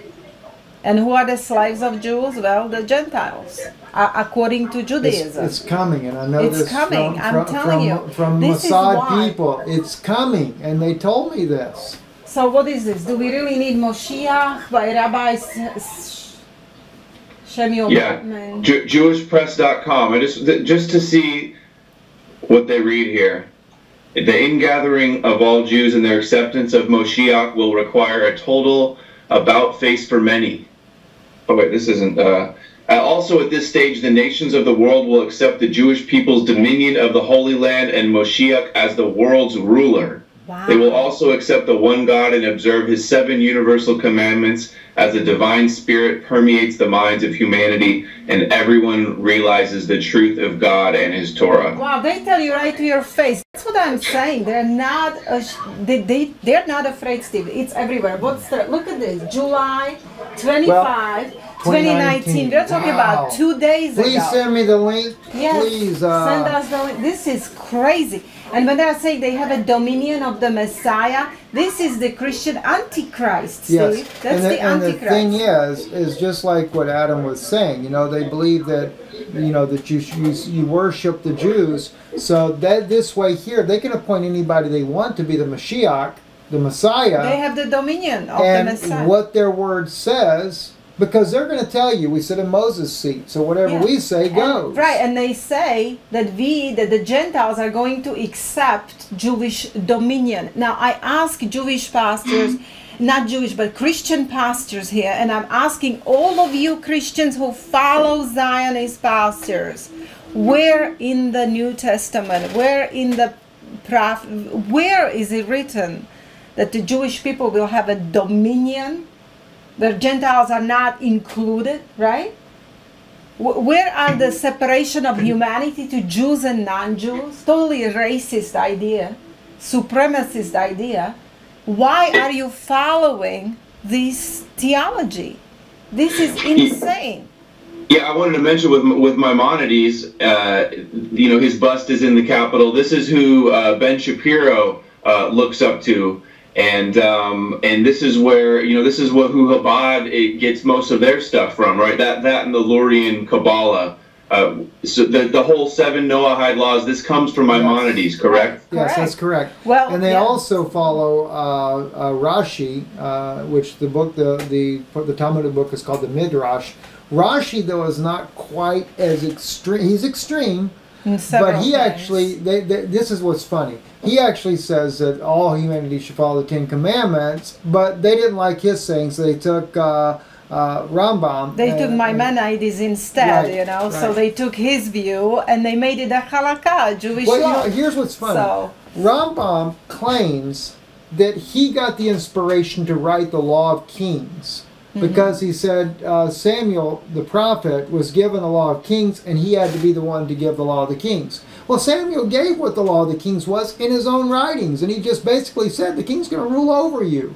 And who are the slaves of Jews? Well, the Gentiles, uh, according to Judaism. it's coming, and I know It's this coming, from, I'm from, telling from, you. from This is Mossad why- people. It's coming, and they told me this. so, what is this? Do we really need Moshiach by Rabbi S- S- Yeah, Batman? Jew- JewishPress.com. I just th- just to see what they read here. The ingathering of all Jews and their acceptance of Moshiach will require a total about face for many. Oh wait, this isn't. Uh, Uh, also, at this stage, the nations of the world will accept the Jewish people's dominion of the Holy Land and Moshiach as the world's ruler. Wow. They will also accept the one God and observe his seven universal commandments as the divine spirit permeates the minds of humanity and everyone realizes the truth of God and his Torah. Wow, they tell you right to your face. That's what I'm saying. They're not. ash- they they they're not afraid, Steve. It's everywhere. What's the look at this? July 25, 2019. They're talking Wow. about two days Please ago. send me the link. Yes, Please. Uh, send us the link. This is crazy. And when they're saying they have a dominion of the Messiah, this is the Christian Antichrist. See? Yes, That's and the, the, and the thing is, is just like what Adam was saying. You know, they believe that, you know, that you you, you worship the Jews. So that this way here, they can appoint anybody they want to be the Mashiach, the Messiah, they have the dominion of the and Messiah. what their word says, because they're going to tell you, we sit in Moses' seat. So whatever Yeah. we say And- goes. right, and they say that we, that the Gentiles are going to accept Jewish dominion. Now, I ask Jewish pastors, not Jewish, but Christian pastors here, and I'm asking all of you Christians who follow Zionist pastors, where in the New Testament, where in the prophet, where is it written that the Jewish people will have a dominion? The Gentiles are not included, right? Where are the separation of humanity to Jews and non-Jews? Totally racist idea, supremacist idea. Why are you following this theology? This is insane. Yeah, I wanted to mention with with Maimonides, uh, you know, his bust is in the Capitol. This is who uh, Ben Shapiro uh, looks up to, and um, and this is where you know this is what who Chabad it gets most of their stuff from, right? That that and the Lurian Kabbalah. Uh, so the the whole seven Noahide laws. This comes from Maimonides, correct? Yes, that's Correct. correct. Well, and they yeah. also follow uh, uh, Rashi, uh, which the book, the the the Talmudic book is called the Midrash. Rashi, though, is not quite as extreme. He's extreme, In but he things. actually. They, they, this is what's funny. He actually says that all humanity should follow the Ten Commandments, but they didn't like his saying, so they took uh, uh, Rambam. They took and- Maimonides instead, Right, you know. So they took his view and they made it a halakha, Jewish Well, you know, here's what's funny. So- Rambam claims that he got the inspiration to write the Law of Kings Mm-hmm. because he said uh, Samuel, the prophet, was given the Law of Kings and he had to be the one to give the Law of the Kings. Well, Samuel gave what the Law of the Kings was in his own writings, and he just basically said the king's going to rule over you.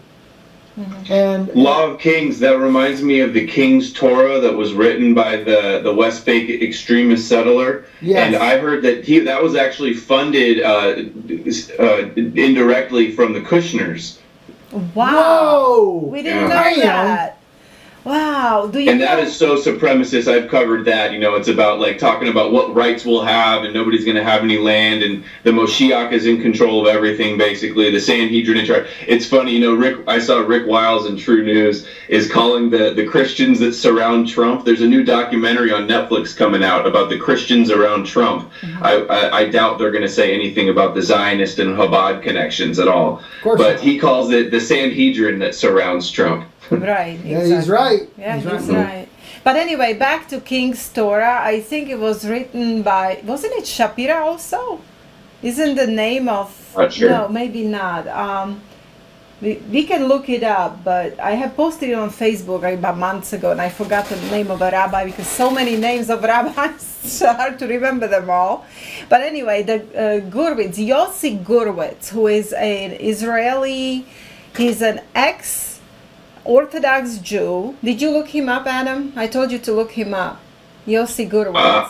Mm-hmm. And Law of Kings. That reminds me of the King's Torah that was written by the the West Bank extremist settler. Yes. And I heard that he that was actually funded uh, uh, indirectly from the Kushners. Wow. Whoa! We didn't Yeah. know that. Wow. Do you And that know? is so supremacist. I've covered that. You know, it's about like talking about what rights we'll have, and nobody's going to have any land, and the Moshiach is in control of everything. Basically, the Sanhedrin in charge. It's funny, you know. Rick, I saw Rick Wiles in TruNews is calling the the Christians that surround Trump. There's a new documentary on Netflix coming out about the Christians around Trump. Mm-hmm. I, I I doubt they're going to say anything about the Zionist and Chabad connections at all. course But he calls it the Sanhedrin that surrounds Trump. Right. Yeah, he's right. Yeah, He's he's, right. right. But anyway, back to King's Torah. I think it was written by wasn't it Shapira also? Isn't the name of Not sure. no, maybe not. Um, we, we can look it up, but I have posted it on Facebook like, about months ago, and I forgot the name of a rabbi because so many names of rabbis, it's hard to remember them all. But anyway, the uh, Gurvitz, Yossi Gurvitz, who is an Israeli, he's an ex Orthodox Jew. Did you look him up, Adam? I told you to look him up. Yossi Gurvitz. Uh,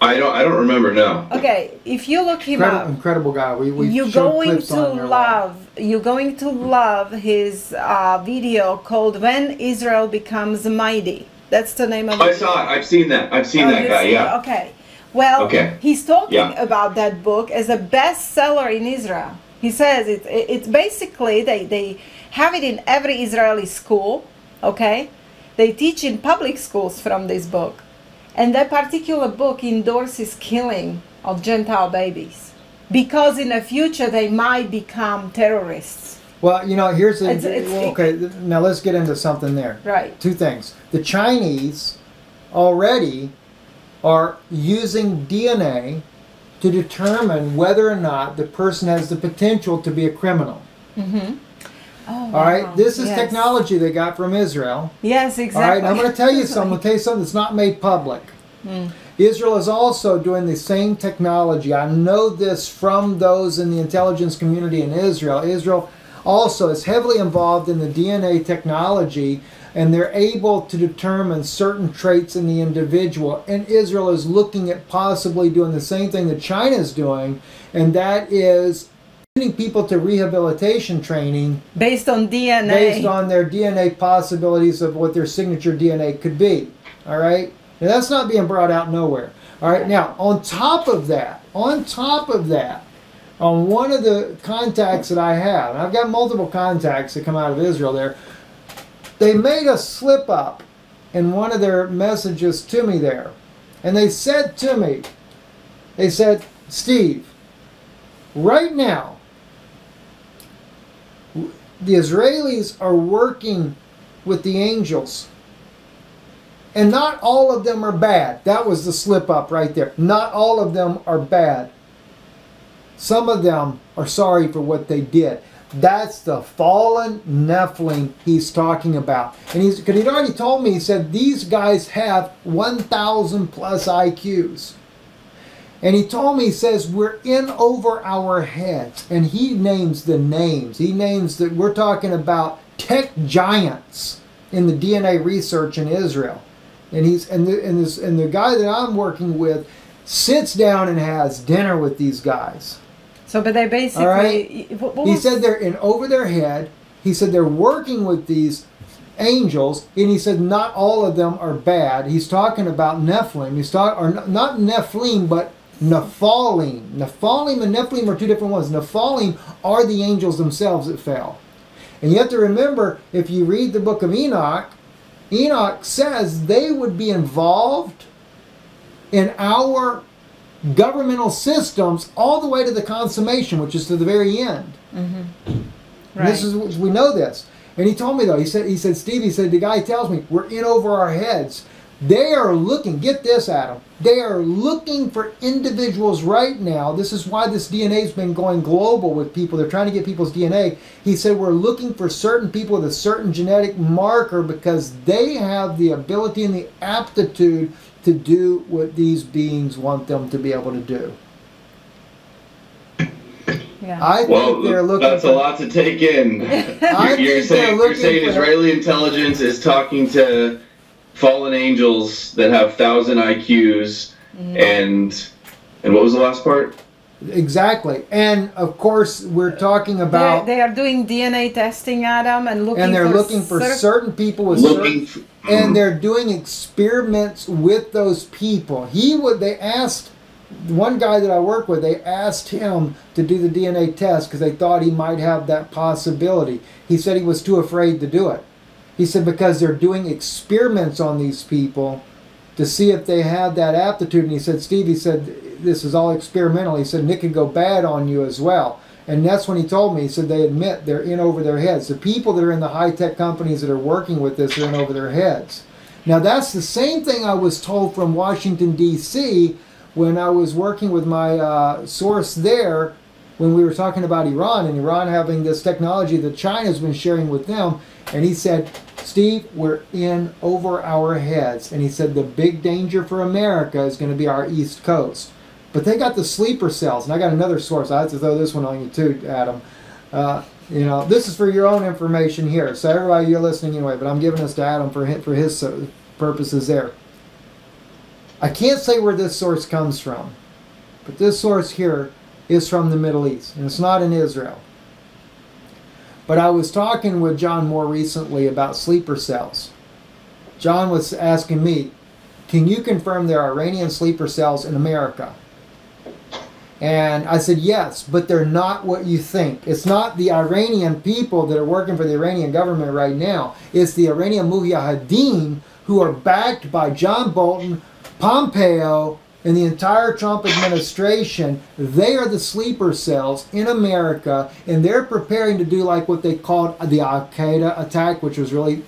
I don't I don't remember now. okay, if you look him Incredible, up, incredible guy. We, we you're going to on your love you're going to love his uh, video called when israel becomes mighty that's the name of I it saw it. I've seen that. I've seen Oh, that guy. see it? Yeah. okay well Okay. he's talking Yeah. about that book as a bestseller in israel he says it, it, it's basically they, they have it in every israeli school okay they teach in public schools from this book and that particular book endorses killing of gentile babies because in the future they might become terrorists Well, you know, here's the It's- it's- okay. Now let's get into something there. right Two things. The Chinese already are using DNA to determine whether or not the person has the potential to be a criminal. Oh, All right, wow. this is Yes. technology they got from Israel. Yes, exactly. All right, I'm going to tell you something. I'm going to tell you something that's not made public. Hmm. Israel is also doing the same technology. I know this from those in the intelligence community in Israel. Israel also is heavily involved in the DNA technology, and they're able to determine certain traits in the individual. And Israel is looking at possibly doing the same thing that China is doing, and that is sending people to rehabilitation training Based on DNA. based on their DNA possibilities of what their signature DNA could be. All right? Now that's not being brought out nowhere. All right? Now, on top of that, on top of that, on one of the contacts that I have, and I've got multiple contacts that come out of Israel there, they made a slip up in one of their messages to me there. And they said to me, they said, Steve, right now, the Israelis are working with the angels. And not all of them are bad. That was the slip up right there. Not all of them are bad. Some of them are sorry for what they did. That's the fallen Nephilim he's talking about. And he's because he'd already told me, he said these guys have 1,000 plus IQs. And he told me, he says, we're in over our heads. And he names the names. He names that we're talking about tech giants in the DNA research in Israel. And he's and the and this and the guy that I'm working with sits down and has dinner with these guys. So, but they basically. All right. what- what He said they're in over their head. He said they're working with these angels, and he said not all of them are bad. He's talking about Nephilim. He's talking, or not Nephilim, but Nephalim. Nephalim and Nephilim are two different ones. Nephalim are the angels themselves that fell. And you have to remember, if you read the book of Enoch, Enoch says they would be involved in our governmental systems all the way to the consummation, which is to the very end. Mm-hmm. And This is we know this. And he told me though, he said he said, Steve, he said, the guy tells me, we're in over our heads. They are looking, get this, Adam. They are looking for individuals right now. This is why this DNA's been going global with people. They're trying to get people's DNA. He said we're looking for certain people with a certain genetic marker because they have the ability and the aptitude to do what these beings want them to be able to do. yeah. I think Well, they're looking that's for a lot to take in. I You're, you're think they're saying you're saying for- Israeli intelligence is talking to fallen angels that have thousand IQs, Mm-hmm. and and what was the last part? Exactly. And of course, we're talking They're, about, they are doing DNA testing, Adam, and looking and they're for looking for cer- certain people with Looking, certain, f- and they're doing experiments with those people. He would, they asked, one guy that I work with, they asked him to do the DNA test because they thought he might have that possibility. He said he was too afraid to do it. He said because they're doing experiments on these people to see if they had that aptitude. And he said, Steve, he said, this is all experimental. He said, and it could go bad on you as well. And that's when he told me, he said, they admit they're in over their heads. The people that are in the high tech companies that are working with this are in over their heads. Now, that's the same thing I was told from Washington, D.C. when I was working with my uh, source there when we were talking about Iran and Iran having this technology that China's been sharing with them. And he said, Steve, we're in over our heads. And he said, the big danger for America is going to be our East Coast. But they got the sleeper cells. And I got another source. I have to throw this one on you too, Adam. Uh, you know, this is for your own information here. So everybody, you're listening anyway, but I'm giving this to Adam for his, for his uh, purposes there. I can't say where this source comes from, but this source here is from the Middle East, and it's not in Israel. But I was talking with John more recently about sleeper cells. John was asking me, can you confirm there are Iranian sleeper cells in America? And I said, yes, but they're not what you think. It's not the Iranian people that are working for the Iranian government right now. It's the Iranian Mujahideen who are backed by John Bolton, Pompeo, and the entire Trump administration. They are the sleeper cells in America, and they're preparing to do like what they called the Al Qaeda attack, which was really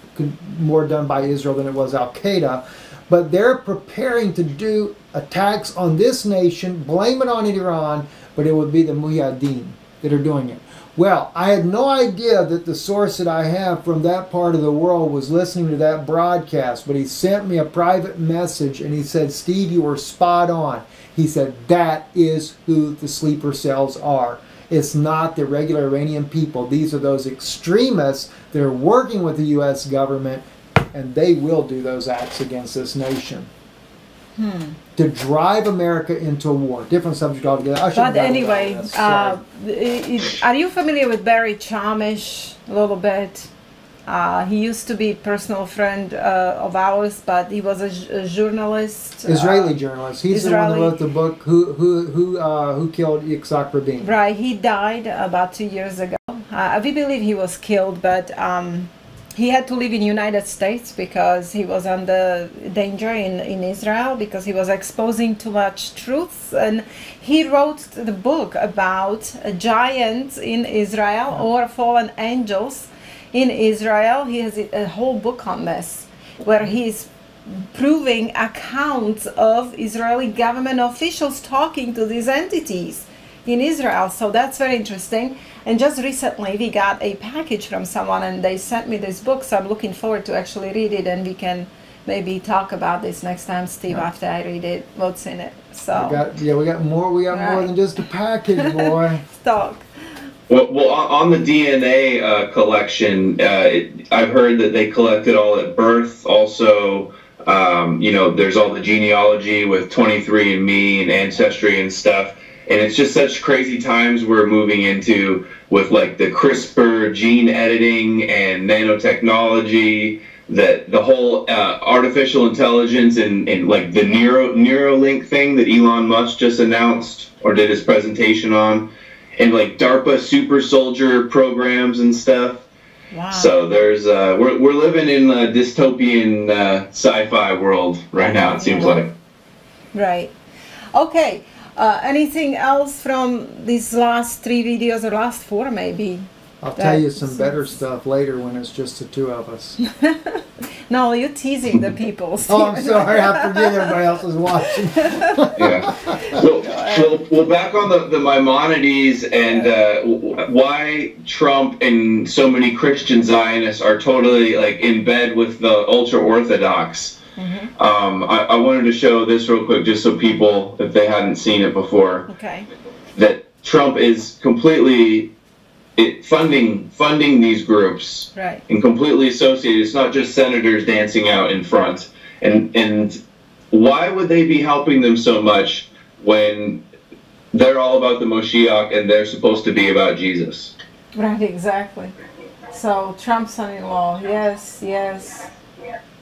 more done by Israel than it was Al Qaeda. but they're preparing to do attacks on this nation, blame it on Iran, but it would be the Mujahideen that are doing it. Well, I had no idea that the source that I have from that part of the world was listening to that broadcast, but he sent me a private message and he said, Steve, you were spot on. He said, that is who the sleeper cells are. It's not the regular Iranian people. These are those extremists that are working with the U.S. government, and they will do those acts against this nation. Hmm. To drive America into a war. Different subject altogether. I But have gotten into all anyway, uh, are you familiar with Barry Chamish a little bit? Uh, he used to be a personal friend uh, of ours, but he was a journalist. uh, Israeli journalist. He's the one who wrote the book "Who Who Who uh, Who Killed Yitzhak Rabin." Right, he died about two years ago. Uh, we believe he was killed, but um, he had to live in United States because he was under danger in, in Israel because he was exposing too much truth. And he wrote the book about a giant in Israel or fallen angels in Israel. He has a a whole book on this where he's proving accounts of Israeli government officials talking to these entities in Israel. So that's very interesting. And just recently, we got a package from someone, and they sent me this book. So I'm looking forward to actually read it, and we can maybe talk about this next time, Steve, after I read it. What's in it? So We got yeah, we got more. We got more than just a package, boy. talk. Well, well, on on the DNA uh, collection, uh, it, I've heard that they collect it all at birth. Also, um, you know, there's all the genealogy with 23andMe and Ancestry and stuff. And it's just such crazy times we're moving into with like the CRISPR gene editing and nanotechnology. That the whole uh, artificial intelligence and, and like the Neuro Neuralink thing that Elon Musk just announced or did his presentation on and like DARPA super soldier programs and stuff. Wow. So there's uh, we're we're living in a dystopian uh, sci-fi world right now. It seems like. Right. Okay. Uh, anything else from these last three videos or last four, maybe? I'll tell you some better stuff later when it's just the two of us. No, you're teasing the people. Oh, I'm sorry. I forget everybody else is watching. Yeah. Well, well, well, back on the, the Maimonides and uh, why Trump and so many Christian Zionists are totally like in bed with the ultra Orthodox. Um, I, I wanted to show this real quick just so people, if they hadn't seen it before, Okay. that Trump is completely it, funding funding these groups Right. and completely associated. It's not just senators dancing out in front. And and why would they be helping them so much when they're all about the Moshiach and they're supposed to be about Jesus? Right, exactly. So Trump's son-in-law, yes, yes.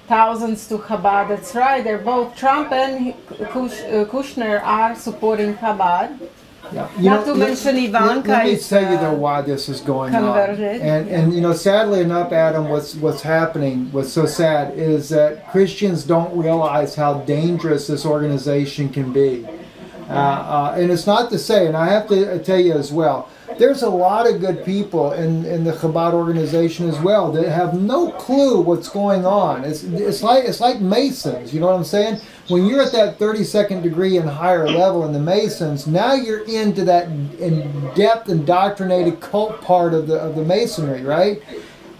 Thousands to Chabad. That's right. They're both Trump and Kush, uh, Kushner are supporting Chabad. Yeah. You Not to let- mention let- Ivanka Let, me tell you uh, though why this is going converted, on. And and you know, sadly enough, Adam, what's what's happening, what's so sad is that Christians don't realize how dangerous this organization can be. Uh, uh, and it's not to say, and I have to tell you as well, there's a lot of good people in, in the Chabad organization as well that have no clue what's going on. It's, it's like it's like Masons, you know what I'm saying? When you're at that 32nd degree and higher level in the Masons, now you're into that in depth indoctrinated cult part of the of the Masonry, right?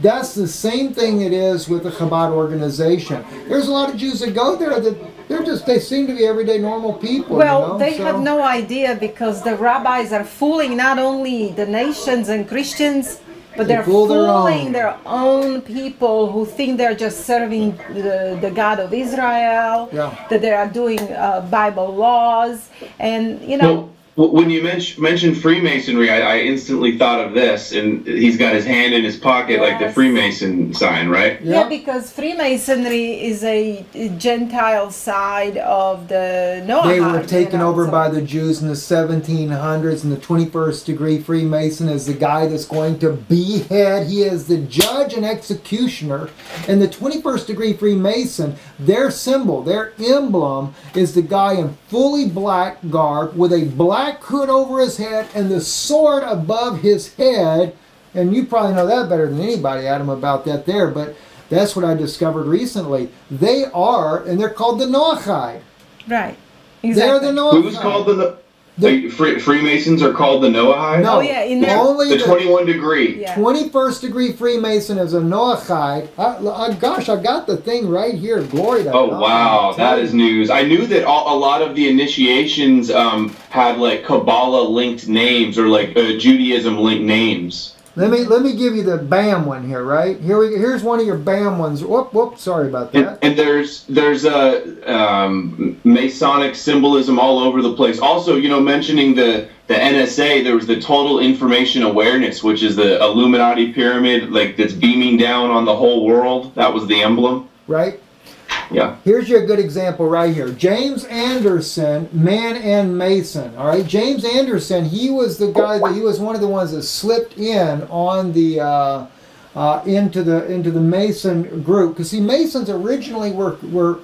That's the same thing it is with the Chabad organization. There's a lot of Jews that go there that they're just they seem to be everyday normal people. Well, you know? they so- have no idea because the rabbis are fooling not only the nations and Christians, but They they're fool their fooling own. their own people who think they're just serving the, the God of Israel, Yeah. that they are doing uh, Bible laws, and you know. Well, w- when you mention mentioned Freemasonry, I, I instantly thought of this, and he's got his hand in his pocket like the Freemason sign, right? Yeah, Yeah. because Freemasonry is a Gentile side of the Noahide. They were taken over so- by the Jews in the 1700s, and the 21st degree Freemason is the guy that's going to behead. He is the judge and executioner. And the 21st degree Freemason, their symbol, their emblem, is the guy in fully black garb with a black hood over his head and the sword above his head. And you probably know that better than anybody, Adam, about that there. But That's what I discovered recently. They are, and they're called the Noachide. Right. They're Exactly. the Noahide. Who's called the? The- the Free, Freemasons are called the Noahide. No, Oh, yeah, in there- only The the, 21 degree. Yeah. 21st degree Freemason is a Noahide. I, I, gosh, I got the thing right here. Glory to Oh God. wow, that is news. I knew that all, a lot of the initiations um, had like Kabbalah linked names or like uh, Judaism linked names. Let me let me give you the BAM one here, right? Here we here's one of your BAM ones. Whoop whoop. Sorry about And, that. and there's there's a um, Masonic symbolism all over the place. Also, you know, mentioning the the NSA, there was the Total Information Awareness, which is the Illuminati pyramid, like that's beaming down on the whole world. That was the emblem. Right. Yeah. Here's your good example right here. James Anderson, man and Mason. All right, James Anderson. He was the guy that he was one of the ones that slipped in on the uh, uh, into the into the Mason group because see Masons originally were were.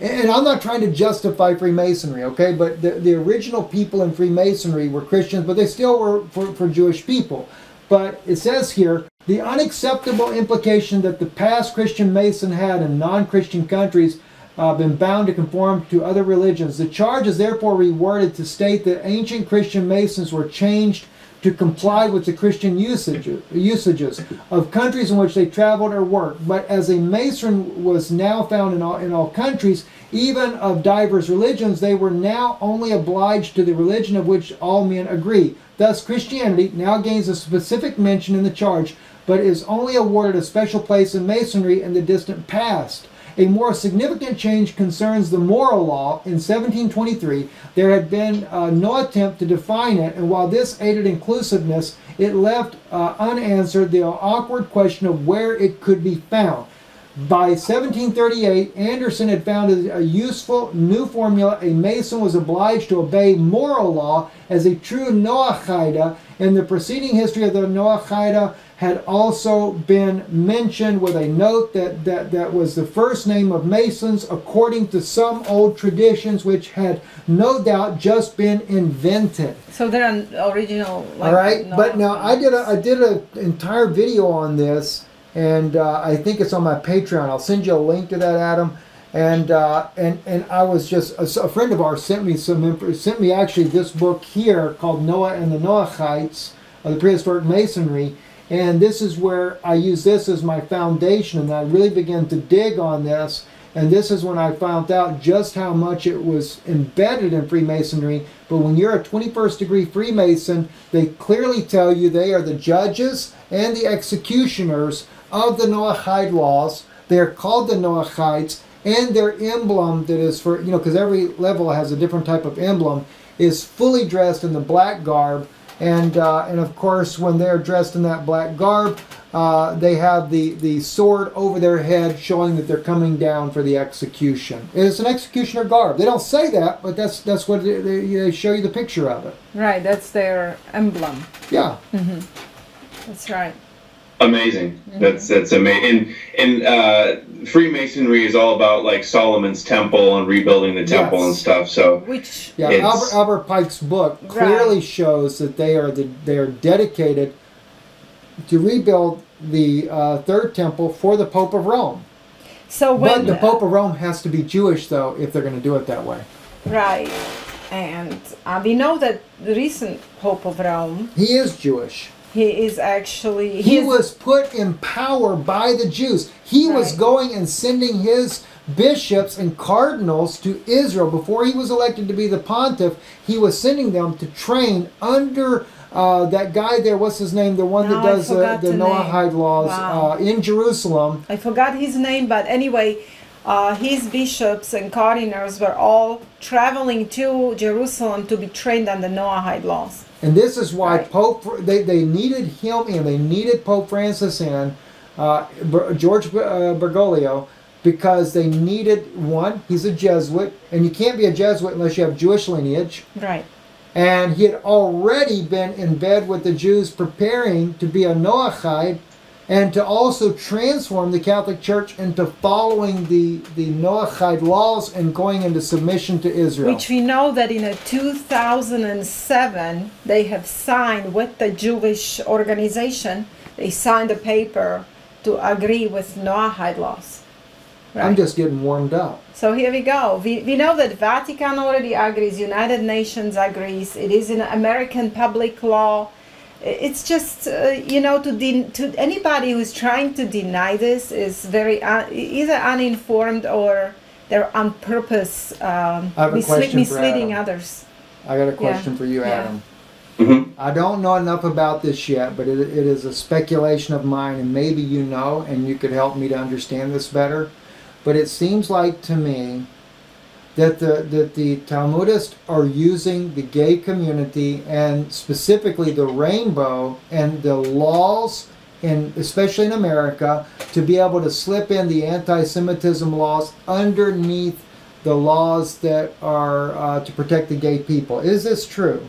And I'm not trying to justify Freemasonry, okay? But the, the original people in Freemasonry were Christians, but they still were for, for Jewish people. But it says here the unacceptable implication that the past Christian Mason had in non Christian countries uh, been bound to conform to other religions. The charge is therefore reworded to state that ancient Christian Masons were changed to comply with the Christian usage, usages of countries in which they traveled or worked. But as a Mason was now found in all, in all countries, even of diverse religions, they were now only obliged to the religion of which all men agree. Thus, Christianity now gains a specific mention in the charge, but is only awarded a special place in Masonry in the distant past. A more significant change concerns the moral law. In 1723, there had been uh, no attempt to define it, and while this aided inclusiveness, it left uh, unanswered the awkward question of where it could be found. By 1738, Anderson had found a, useful new formula. A Mason was obliged to obey moral law as a true Noahide, and the preceding history of the Noahide had also been mentioned with a note that, that that was the first name of Masons according to some old traditions which had no doubt just been invented. So they're an original. Like, All right, no- but now I did a I did an entire video on this, and uh, I think it's on my Patreon. I'll send you a link to that, Adam. And uh, and and I was just a, a friend of ours sent me some info, sent me actually this book here called Noah and the Noahites of the prehistoric masonry, and this is where I use this as my foundation, and I really began to dig on this. And this is when I found out just how much it was embedded in Freemasonry. But when you're a 21st degree Freemason, they clearly tell you they are the judges and the executioners of the Noahide laws. They're called the Noahites, and their emblem, that is for, you know, because every level has a different type of emblem, is fully dressed in the black garb. And, uh, and of course, when they're dressed in that black garb, uh, they have the, the sword over their head showing that they're coming down for the execution. It's an executioner garb. They don't say that, but that's, that's what they, they, they show you the picture of it. Right, that's their emblem. Yeah. That's right. Amazing. That's that's amazing. And and uh, Freemasonry is all about like Solomon's temple and rebuilding the temple Yes. and stuff. So Which Yeah, Albert, Albert Pike's book clearly shows that they are the, they are dedicated to rebuild the uh, third temple for the Pope of Rome. so when but the Pope of Rome has to be Jewish, though, if they're going to do it that way. right, and uh, we know that the recent Pope of Rome, He is Jewish. He is actually He is- was put in power by the Jews. He was going and sending his bishops and cardinals to Israel before he was elected to be the pontiff. He was sending them to train under uh, that guy there. What's his name? The one No, that does uh, the the Noahide laws Wow. uh, in Jerusalem. I forgot his name, but anyway, uh, his bishops and cardinals were all traveling to Jerusalem to be trained on the Noahide laws. And this is why Right. Pope they, they needed him in. They needed Pope Francis in uh, George uh, Bergoglio because they needed one. He's a Jesuit, and you can't be a Jesuit unless you have Jewish lineage. Right. And he had already been in bed with the Jews, preparing to be a Noahide, and to also transform the Catholic Church into following the the Noahide laws and going into submission to Israel. Which we know that in a 2007 they have signed with the Jewish organization. They signed a paper to agree with Noahide laws. I'm just getting warmed up. So here we go. We, we know that Vatican already agrees, United Nations agrees. It is in American public law. It's just uh, you know to de- to anybody who's trying to deny this is very un- either uninformed or they're on purpose um, I have a misle- question for misleading others. I got a question for you, Yeah. Adam. Mhm. I don't know enough about this yet, but it, it is a speculation of mine, and maybe you know, and you could help me to understand this better. But it seems like to me that the that the Talmudists are using the gay community and specifically the rainbow and the laws in especially in America to be able to slip in the anti-Semitism laws underneath the laws that are uh, to protect the gay people. Is this true?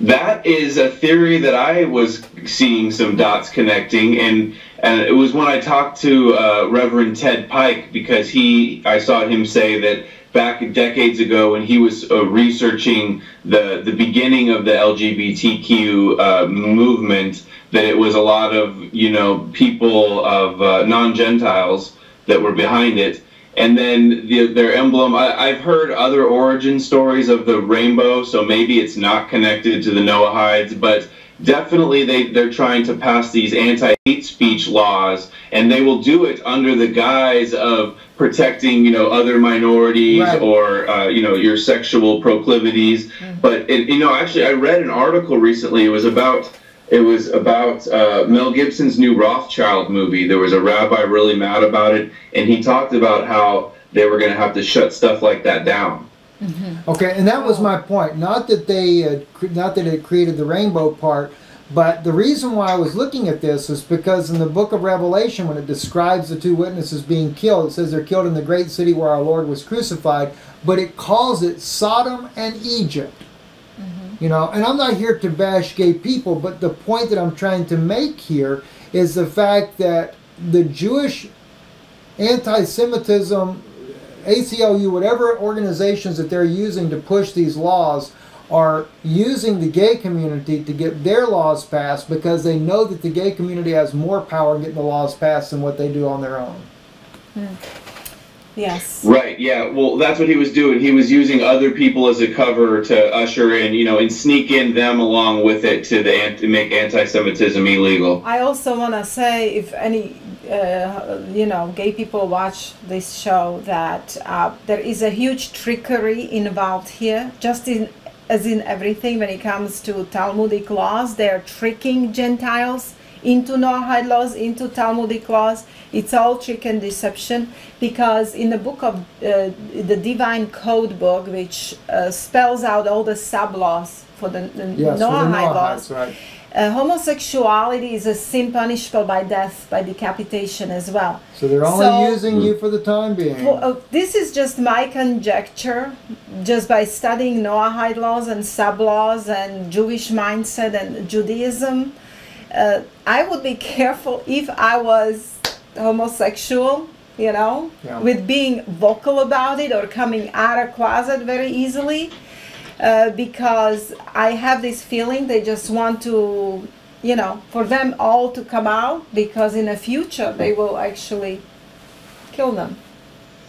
That is a theory that I was seeing some dots connecting, and and it was when I talked to uh, Reverend Ted Pike because he I saw him say that back decades ago when he was uh, researching the the beginning of the LGBTQ uh, movement that it was a lot of you know people of uh, non Gentiles that were behind it and then the, their emblem I, i've heard other origin stories of the rainbow so maybe it's not connected to the noahides but definitely they, they're trying to pass these anti-hate speech laws and they will do it under the guise of protecting you know other minorities Right. or uh, you know your sexual proclivities but it, you know actually i read an article recently it was about it was about uh, Mel Gibson's new Rothschild movie. There was a rabbi really mad about it, and he talked about how they were going to have to shut stuff like that down. Okay, and that was my point. Not that they, uh, cr- not that it created the rainbow part, but the reason why I was looking at this is because in the book of Revelation, when it describes the two witnesses being killed, it says they're killed in the great city where our Lord was crucified, but it calls it Sodom and Egypt. You know, and I'm not here to bash gay people, but the point that I'm trying to make here is the fact that the Jewish anti-Semitism, ACLU, whatever organizations that they're using to push these laws are using the gay community to get their laws passed because they know that the gay community has more power in getting the laws passed than what they do on their own. Hmm. Yes. Right. Yeah. Well, that's what he was doing. He was using other people as a cover to usher in, you know, and sneak in them along with it to the to make anti-Semitism illegal. I also want to say, if any, uh, you know, gay people watch this show, that uh, there is a huge trickery involved here, just in as in everything when it comes to Talmudic laws. They are tricking Gentiles into Noahide laws, into Talmudic laws. It's all trick and deception because in the book of uh, the Divine Code book, which uh, spells out all the sub laws for the, the Yes, for Noahide laws. Right? Uh, homosexuality is a sin punishable by death, by decapitation as well. So they're only So- using you for the time being. Well, uh, this is just my conjecture, just by studying Noahide laws and sub laws and Jewish mindset and Judaism. Uh, I would be careful if I was homosexual, you know, Yeah. with being vocal about it or coming out of closet very easily, uh, because I have this feeling they just want to, you know, for them all to come out because in the future they will actually kill them.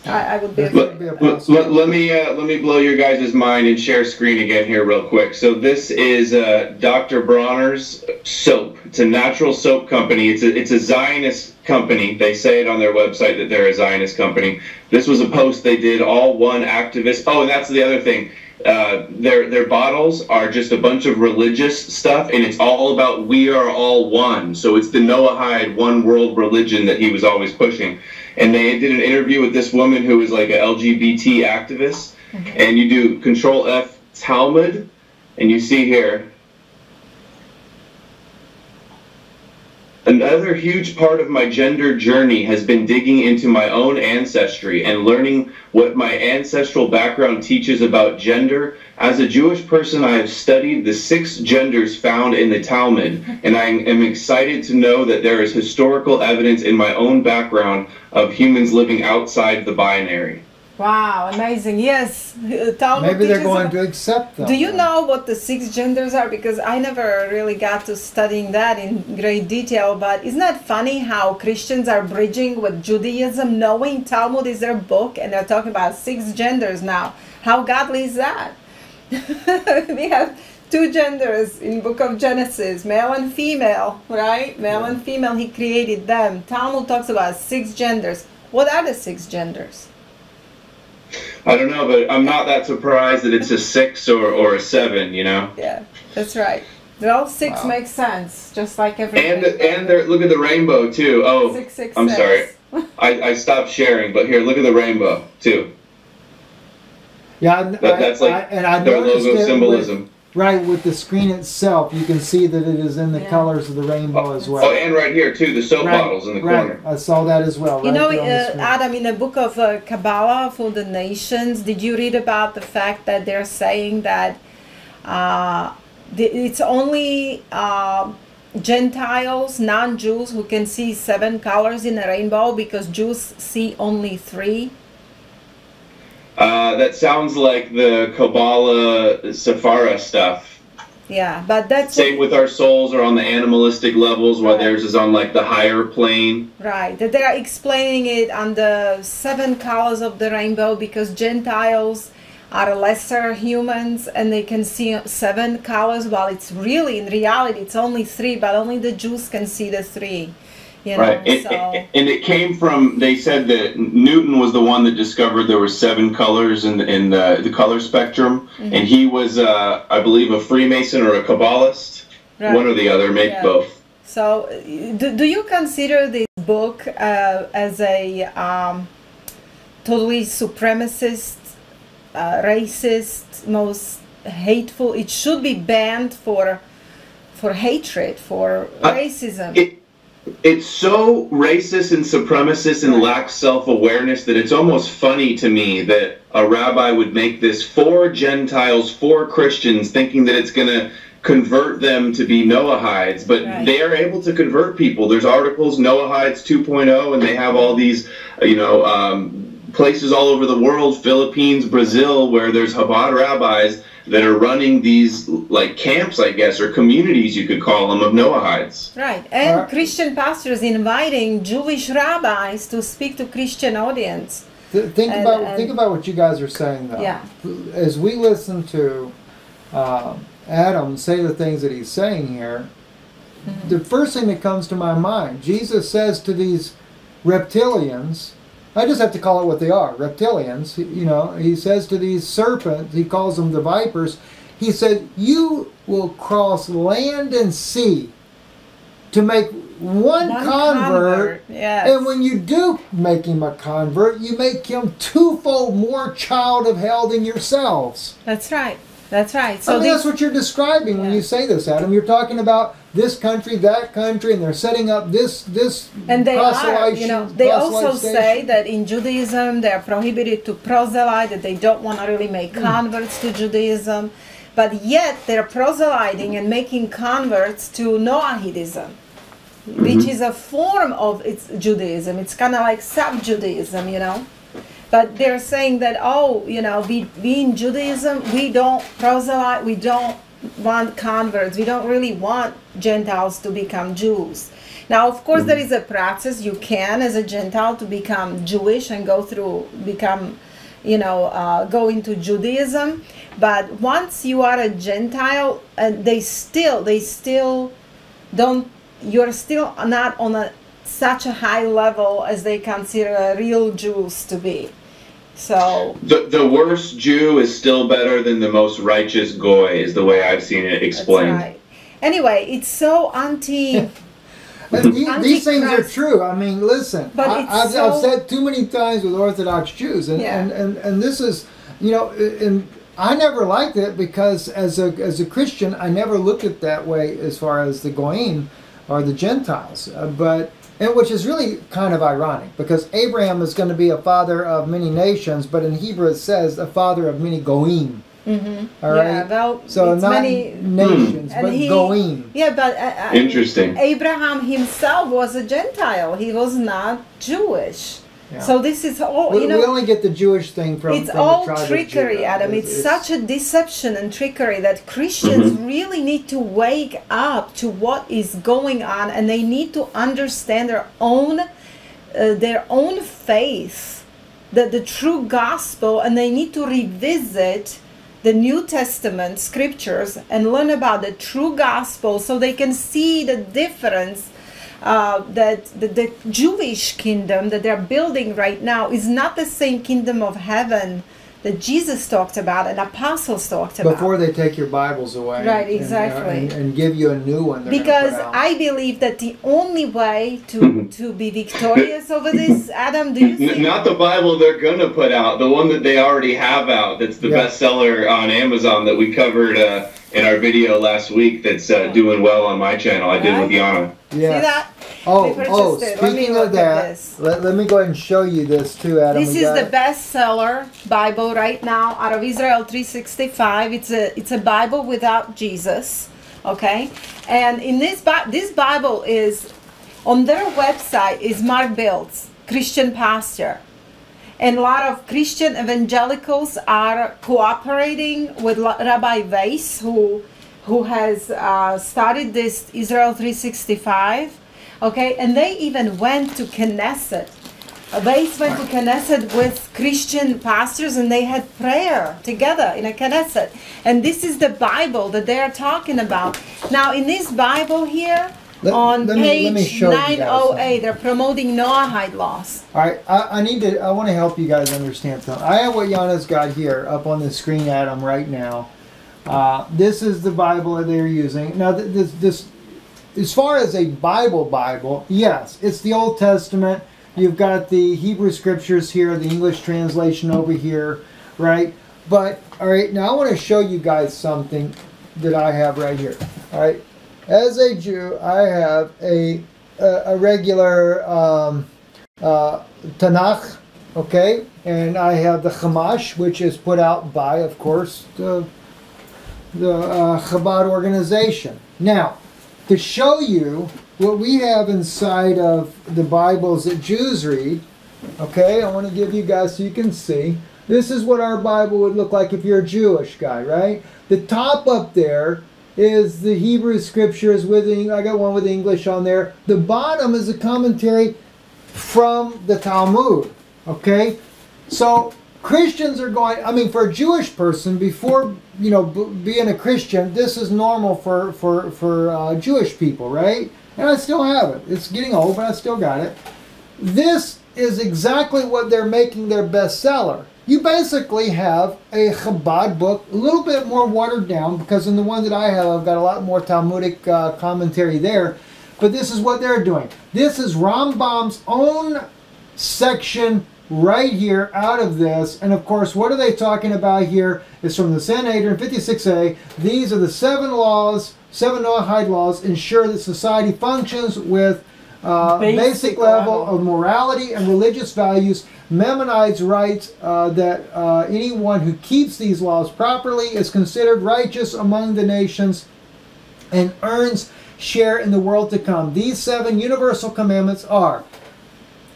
I, I would be Let-. Let, be a let, possibility. let me uh, let me blow your guys' mind and share screen again here real quick. So this is uh, Dr. Bronner's soap. It's a natural soap company. It's a it's a Zionist company. They say it on their website that they're a Zionist company. This was a post they did. All one activist. Oh, and that's the other thing. Uh, their their bottles are just a bunch of religious stuff, and it's all about we are all one. So it's the Noahide one world religion that he was always pushing. And they did an interview with this woman who was like a LGBT activist, mm-hmm. and you do Control F Talmud, and you see here. Another huge part of my gender journey has been digging into my own ancestry and learning what my ancestral background teaches about gender. As a Jewish person, I have studied the six genders found in the Talmud, and I am excited to know that there is historical evidence in my own background of humans living outside the binary. Wow, amazing. Yes. Talmud Maybe they're going to accept them. Do you know what the six genders are? Because I never really got to studying that in great detail. But isn't that funny how Christians are bridging with Judaism, knowing Talmud is their book, and they're talking about six genders now? How godly is that? we have two genders in Book of Genesis, male and female, right? Male and female. He created them. Talmud talks about six genders. What are the six genders? I don't know, but I'm not that surprised that it's a six or, or a seven, you know. Yeah, that's right. Well, six Wow. makes sense, just like everything. And and there, look at the rainbow too. Oh, Six, six, I'm six. sorry. I, I stopped sharing, but here, look at the rainbow too. Yeah, I, that's like I, and I their noticed logo it symbolism. With, right with the screen itself, you can see that it is in the Yeah. colors of the rainbow as well. Oh, and right here too, the soap right, bottles in the right. corner. I saw that as well. You right know, there on the uh. Adam, in the book of uh, Kabbalah for the nations, did you read about the fact that they're saying that uh, the, it's only uh, Gentiles, non Jews, who can see seven colors in a rainbow because Jews see only three? Uh, that sounds like the Kabbalah Sephara stuff. Yeah, but that's Same with our souls are on the animalistic levels, while Right. theirs is on like the higher plane. Right, that they are explaining it on the seven colors of the rainbow because Gentiles are lesser humans and they can see seven colors while it's really in reality it's only three but only the Jews can see the three you know Right. And, so and it came from, they said that Newton was the one that discovered there were seven colors in, the- in the, the color spectrum. Mm-hmm. And he was, uh, I believe, a Freemason or a Kabbalist. Right. One or the other, maybe Yeah. both. so do, do you consider this book uh, as a um, totally supremacist uh, racist most hateful it should be banned for for hatred for racism It, it's so racist and supremacist and lacks self-awareness that it's almost funny to me that a rabbi would make this for Gentiles, for Christians, thinking that it's going to convert them to be Noahides, but Right. they are able to convert people. There's articles, Noahides 2.0, and they have all these, uh, you know, um, places all over the world, Philippines, Brazil, where there's Chabad rabbis that are running these like camps, I guess, or communities you could call them of Noahides. Right, and Alright. Christian pastors inviting Jewish rabbis to speak to Christian audience. Th- think and- about and- think about what you guys are saying though. Yeah. As we listen to um, Adam say the things that he's saying here, Mm-hmm. the first thing that comes to my mind, Jesus says to these reptilians, I just have to call it what they are, reptilians. You know, he says to these serpents, he calls them the vipers. He said, "You will cross land and sea to make one, One convert." Yes. And when you do make him a convert, you make him twofold more child of hell than yourselves. That's right. That's right. So I mean, they, that's what you're describing when Yeah. you say this, Adam. You're talking about this country, that country, and they're setting up this this and they are, you know, they also say that in Judaism they are prohibited to proselyte, that they don't want to really make Hmm. converts to Judaism, but yet they're proselyting and making converts to Noahidism, which is a form of its Judaism. It's kind of like sub-Judaism, you know. But they're saying that oh, you know, we, we in Judaism we don't proselyte, we don't want converts, we don't really want Gentiles to become Jews. Now, of course, there is a process you can, as a Gentile, to become Jewish and go through, become, you know, uh, go into Judaism. But once you are a Gentile, uh, they still, they still don't, you're still not on a such a high level as they consider real Jews to be. So The, the worst Jew is still better than the most righteous goy, is the way I've seen it that's explained. right. Anyway, it's so anti. And the- these things are true. I mean, listen, But I, I've, so- I've said too many times with Orthodox Jews, and, Yeah. and, and, and this is, you know, and I never liked it because as a, as a Christian, I never looked at it that way as far as the Goyim or the Gentiles. Uh, but, and which is really kind of ironic because Abraham is going to be a father of many nations, but in Hebrew it says a father of many Goyim. Mm-hmm. All right. Yeah, well, so it's not many- nations, And but he- Goyim. Yeah, but uh, uh, Interesting. Abraham himself was a Gentile. He was not Jewish. Yeah. So this is all we, you know. we only get the Jewish thing from, it's from all the trickery, Judah. Adam. It's, such a deception and trickery that Christians Mm-hmm. really need to wake up to what is going on, and they need to understand their own, uh, their own faith, the the true gospel, and they need to revisit the New Testament scriptures and learn about the true gospel, so they can see the difference uh, that the, the Jewish kingdom that they're building right now is not the same kingdom of heaven that Jesus talked about and apostles talked about. Before they take your Bibles away. Right, and- exactly. And, and give you a new one. because. I believe that the only way to to be victorious over this, Adam, do you N- think? not the Bible they're gonna put out, the one that they already have out. That's the Yeah. bestseller on Amazon that we covered uh, in our video last week. That's uh, doing well on my channel. I did with Yana. Yeah. See that? Oh, oh, purchased. Let me speaking of at that, let, let me go ahead and show you this too, Adam. This We is the it. bestseller Bible right now out of Israel 365. It's a it's a Bible without Jesus, okay? And in this this Bible is on their website is Mark Biltz, Christian pastor. And a lot of Christian evangelicals are cooperating with Rabbi Weisz, who who has uh, started this Israel 365. Okay, and they even went to Knesset. They went to Knesset with Christian pastors, and they had prayer together in a Knesset. And this is the Bible that they are talking about. Now, in this Bible here, Let- on let me- me page you guys 908, they're promoting Noahide laws. All right, I, I need to. I want to help you guys understand something. I have what Yana's got here up on the screen, Adam, right now. Uh, this is the Bible that they're using. Now, th- this, this, as far as a Bible, Bible, yes, it's the Old Testament. You've got the Hebrew scriptures here, the English translation over here, right? But all right, now I want to show you guys something that I have right here. All right, as a Jew, I have a a, a regular. Um, uh, Tanakh, okay, and I have the Chumash, which is put out by, of course, the the uh, Chabad organization. Now, to show you what we have inside of the Bibles that Jews read, okay, I want to give you guys so you can see. This is what our Bible would look like if you're a Jewish guy, right? The top up there is the Hebrew scriptures with I got one with English on there. The bottom is a commentary from the Talmud. Okay, so Christians are going. I mean, for a Jewish person, before you know being a Christian, this is normal for for for uh, Jewish people, right? And I still have it. It's getting old, but I still got it. This is exactly what they're making their bestseller. You basically have a Chabad book, a little bit more watered down, because in the one that I have, I've got a lot more Talmudic uh, commentary there. But this is what they're doing. This is Rambam's own section right here out of this. And of course, what are they talking about here? Is from the Sanhedrin 56a. These are the seven laws, seven Noahide laws, ensure that society functions with uh, basic, Basic level, level. of morality and religious values. Maimonides writes uh, that uh, anyone who keeps these laws properly is considered righteous among the nations and earns share in the world to come. These seven universal commandments are,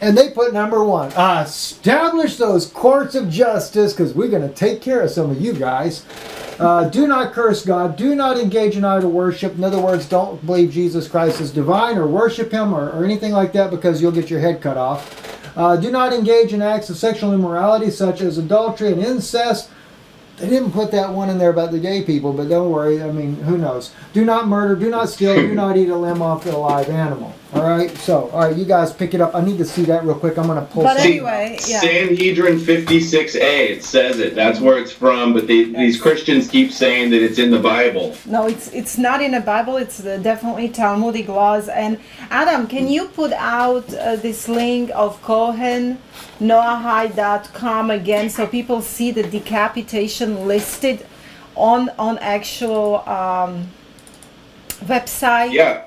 and they put number one, establish those courts of justice because we're going to take care of some of you guys. Uh, do not curse God. Do not engage in idol worship. In other words, don't believe Jesus Christ is divine or worship him or, or anything like that because you'll get your head cut off. Uh, do not engage in acts of sexual immorality such as adultery and incest. They didn't put that one in there about the gay people, but don't worry. I mean, who knows? Do not murder. Do not steal. do not eat a limb off a live animal. All right. So, all right, you guys pick it up. I need to see that real quick. I'm gonna pull. But anyway, yeah. Sanhedrin 56a, it says it. That's where it's from, but they, these Christians keep saying that it's in the Bible. No, it's it's not in the Bible. It's the, definitely Talmudic laws. And Adam, can you put out uh, this link of Cohen Noahide.com again so people see the decapitation listed on on actual um, website? Yeah.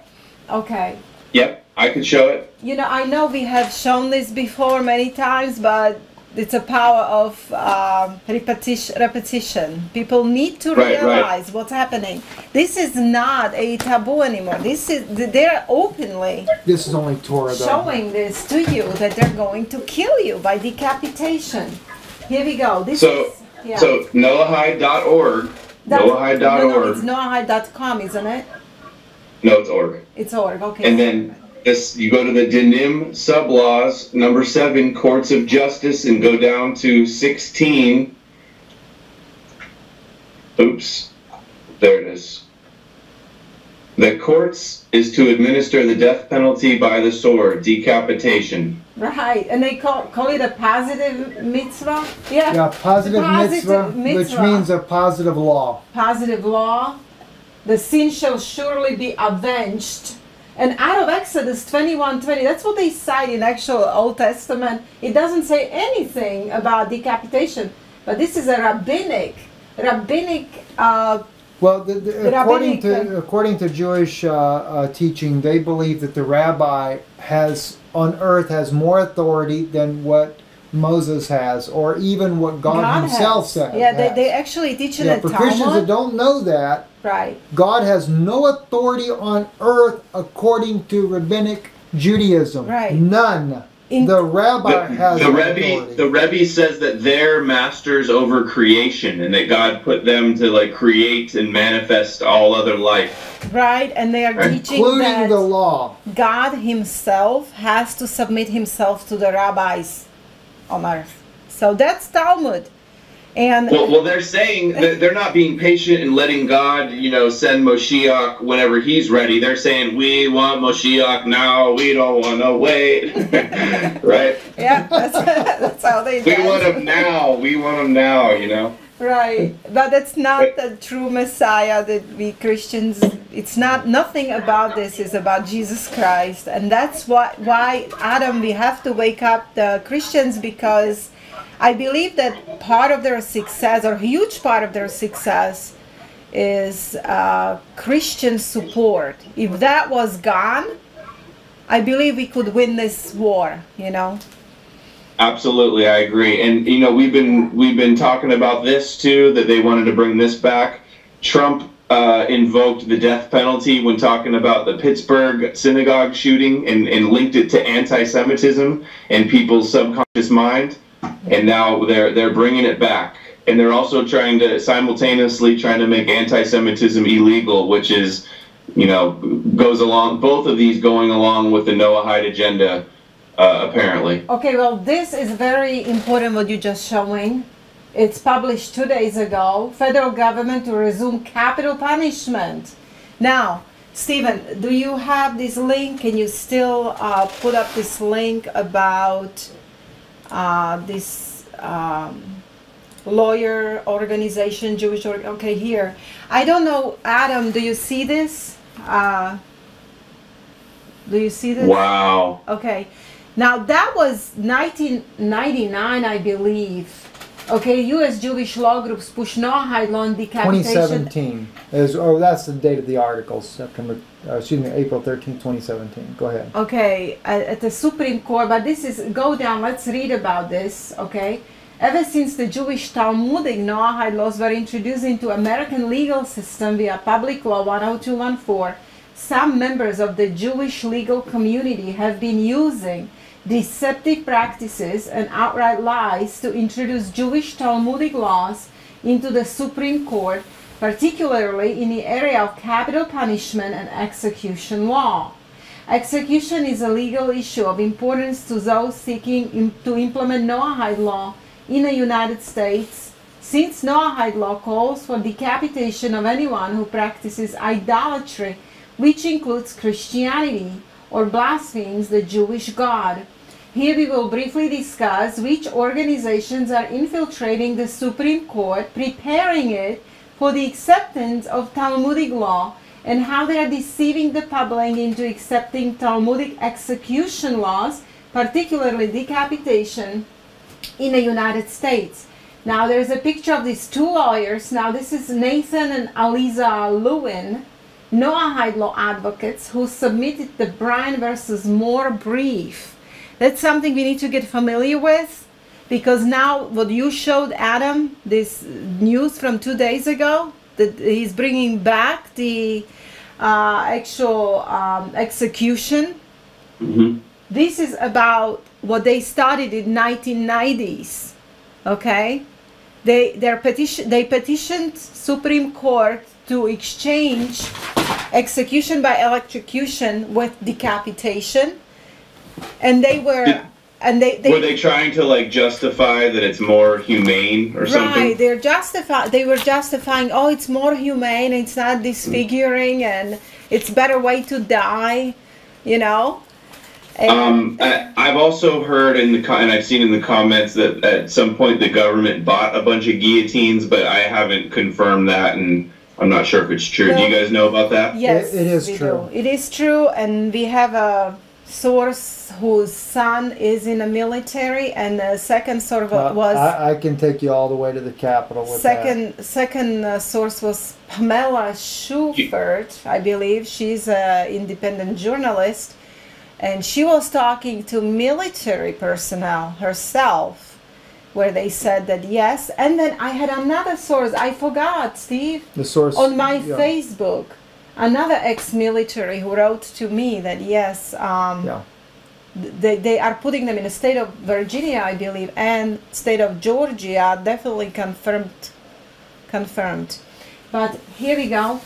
Okay. Yep. I can show it. You know, I know we have shown this before many times, but it's a power of um, repetition. Repetition. People need to Right, right. realize what's happening. This is not a taboo anymore. This is they're openly This is only Torah, though. showing this to you that they're going to kill you by decapitation. Here we go. This So, is yeah. so noahide.org, That- No, no, it's noahide.com, isn't it? No, it's org. It's org. Okay. And then this, you go to the Dinim sub laws, number seven, courts of justice, and go down to 16. Oops, there it is. The courts is to administer the death penalty by the sword, decapitation. Right, and they call call it a positive mitzvah. Yeah. Yeah, positive, Positive mitzvah, which means a positive law. positive law, the sin shall surely be avenged. And out of Exodus 21 20, that's what they cite in actual Old Testament. It doesn't say anything about decapitation, but this is a rabbinic, rabbinic, uh, Well, the, the, according to according to Jewish uh, uh, teaching, they believe that the rabbi has on earth has more authority than what Moses has, or even what God, Himself has. says. Yeah, they, has. they actually teach in yeah, the for Christians that don't know that, Right. God has no authority on earth according to rabbinic Judaism. Right. None. In- the rabbi The, has the no Rebbe, the Rebbe says that they're masters over creation, and that God put them to like create and manifest all other life. Right, and they are teaching including that the law. God Himself has to submit Himself to the rabbis on earth. So that's Talmud. And Well, well, they're saying that they're not being patient and letting God, you know, send Moshiach whenever He's ready. They're saying we want Moshiach now. We don't want to wait, right? yeah, that's, that's how they We want Him now. We want Him now. You know. Right, but that's not the true Messiah that we Christians. It's not nothing about this is about Jesus Christ, and that's why why Adam we have to wake up the Christians because I believe that part of their success or huge part of their success is uh, Christian support. If that was gone, I believe we could win this war. You know. Absolutely, I agree. And you know, we've been we've been talking about this too that they wanted to bring this back. Trump uh, invoked the death penalty when talking about the Pittsburgh synagogue shooting and, and linked it to anti-Semitism and people's subconscious mind. And now they're they're bringing it back. And they're also trying to simultaneously trying to make anti-Semitism illegal, which is, you know, goes along. Both of these going along with the Noahide agenda, uh, apparently. Okay, well, this is very important what you just showing. It's published two days ago. Federal government to resume capital punishment. Now, Stephen, do you have this link? Can you still uh, put up this link about uh, this um, lawyer organization, Jewish org? Okay, here. I don't know, Adam. Do you see this? Uh, do you see this? Wow. Okay. Now that was 1999, I believe. Okay, U.S. Jewish law groups push Noahide law on decapitation. 2017 is oh that's the date of the article September uh, excuse me April 13 2017 go ahead Okay, at, at the Supreme Court, but this is go down. Let's read about this. Okay. Ever since the Jewish Talmudic Noahide laws were introduced into American legal system via Public Law 10214, some members of the Jewish legal community have been using deceptive practices and outright lies to introduce Jewish Talmudic laws into the Supreme Court, particularly in the area of capital punishment and execution law. Execution is a legal issue of importance to those seeking to implement Noahide law in the United States, since Noahide law calls for decapitation of anyone who practices idolatry, which includes Christianity or blasphemes the Jewish God. Here we will briefly discuss which organizations are infiltrating the Supreme Court, preparing it for the acceptance of Talmudic law, and how they are deceiving the public into accepting Talmudic execution laws, particularly decapitation, in the United States. Now there's a picture of these two lawyers. Now this is Nathan and Aliza Lewin, Noahide law advocates who submitted the Bryan versus Moore brief. That's something we need to get familiar with because now what you showed Adam, this news from two days ago, that he's bringing back the uh, actual um, execution. hmm This is about what they started in 1990s. Okay, they their petition they petitioned Supreme Court to exchange execution by electrocution with decapitation, and they were Did- and they, they Were they trying to like justify that it's more humane or Right, something? they're justify they were justifying, oh, it's more humane, it's not disfiguring, and it's better way to die, you know. And, Um, I, I've also heard in the and I've seen in the comments that at some point the government bought a bunch of guillotines, but I haven't confirmed that, and I'm not sure if it's true. Do you guys know about that? yes, It- it is true. do. It is true, and we have a source whose son is in the military, and the second source Uh, was I, I can take you all the way to the capital. with second second uh, source was Pamela Schubert, I believe. She's an independent journalist, and she was talking to military personnel herself, where they said that yes. And then I had another source. I forgot, Steve. The source on my yeah, Facebook. Another ex-military who wrote to me that yes, um, Yeah. they, they are putting them in the state of Virginia, I believe, and state of Georgia, definitely confirmed. Confirmed. But here we go.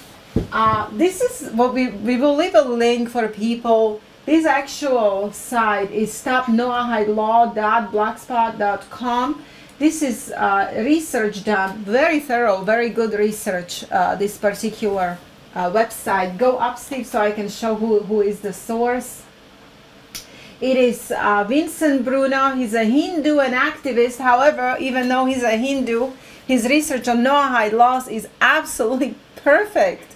Uh, this is what we we will leave a link for people. This actual site is stopnoahidelaw.blogspot.com. This is uh, research done, very thorough, very good research. Uh, this particular uh, website. Go up, Steve, so I can show who, who is the source. It is uh, Vincent Bruno. He's a Hindu and activist. However, even though he's a Hindu, his research on Noahide laws is absolutely perfect.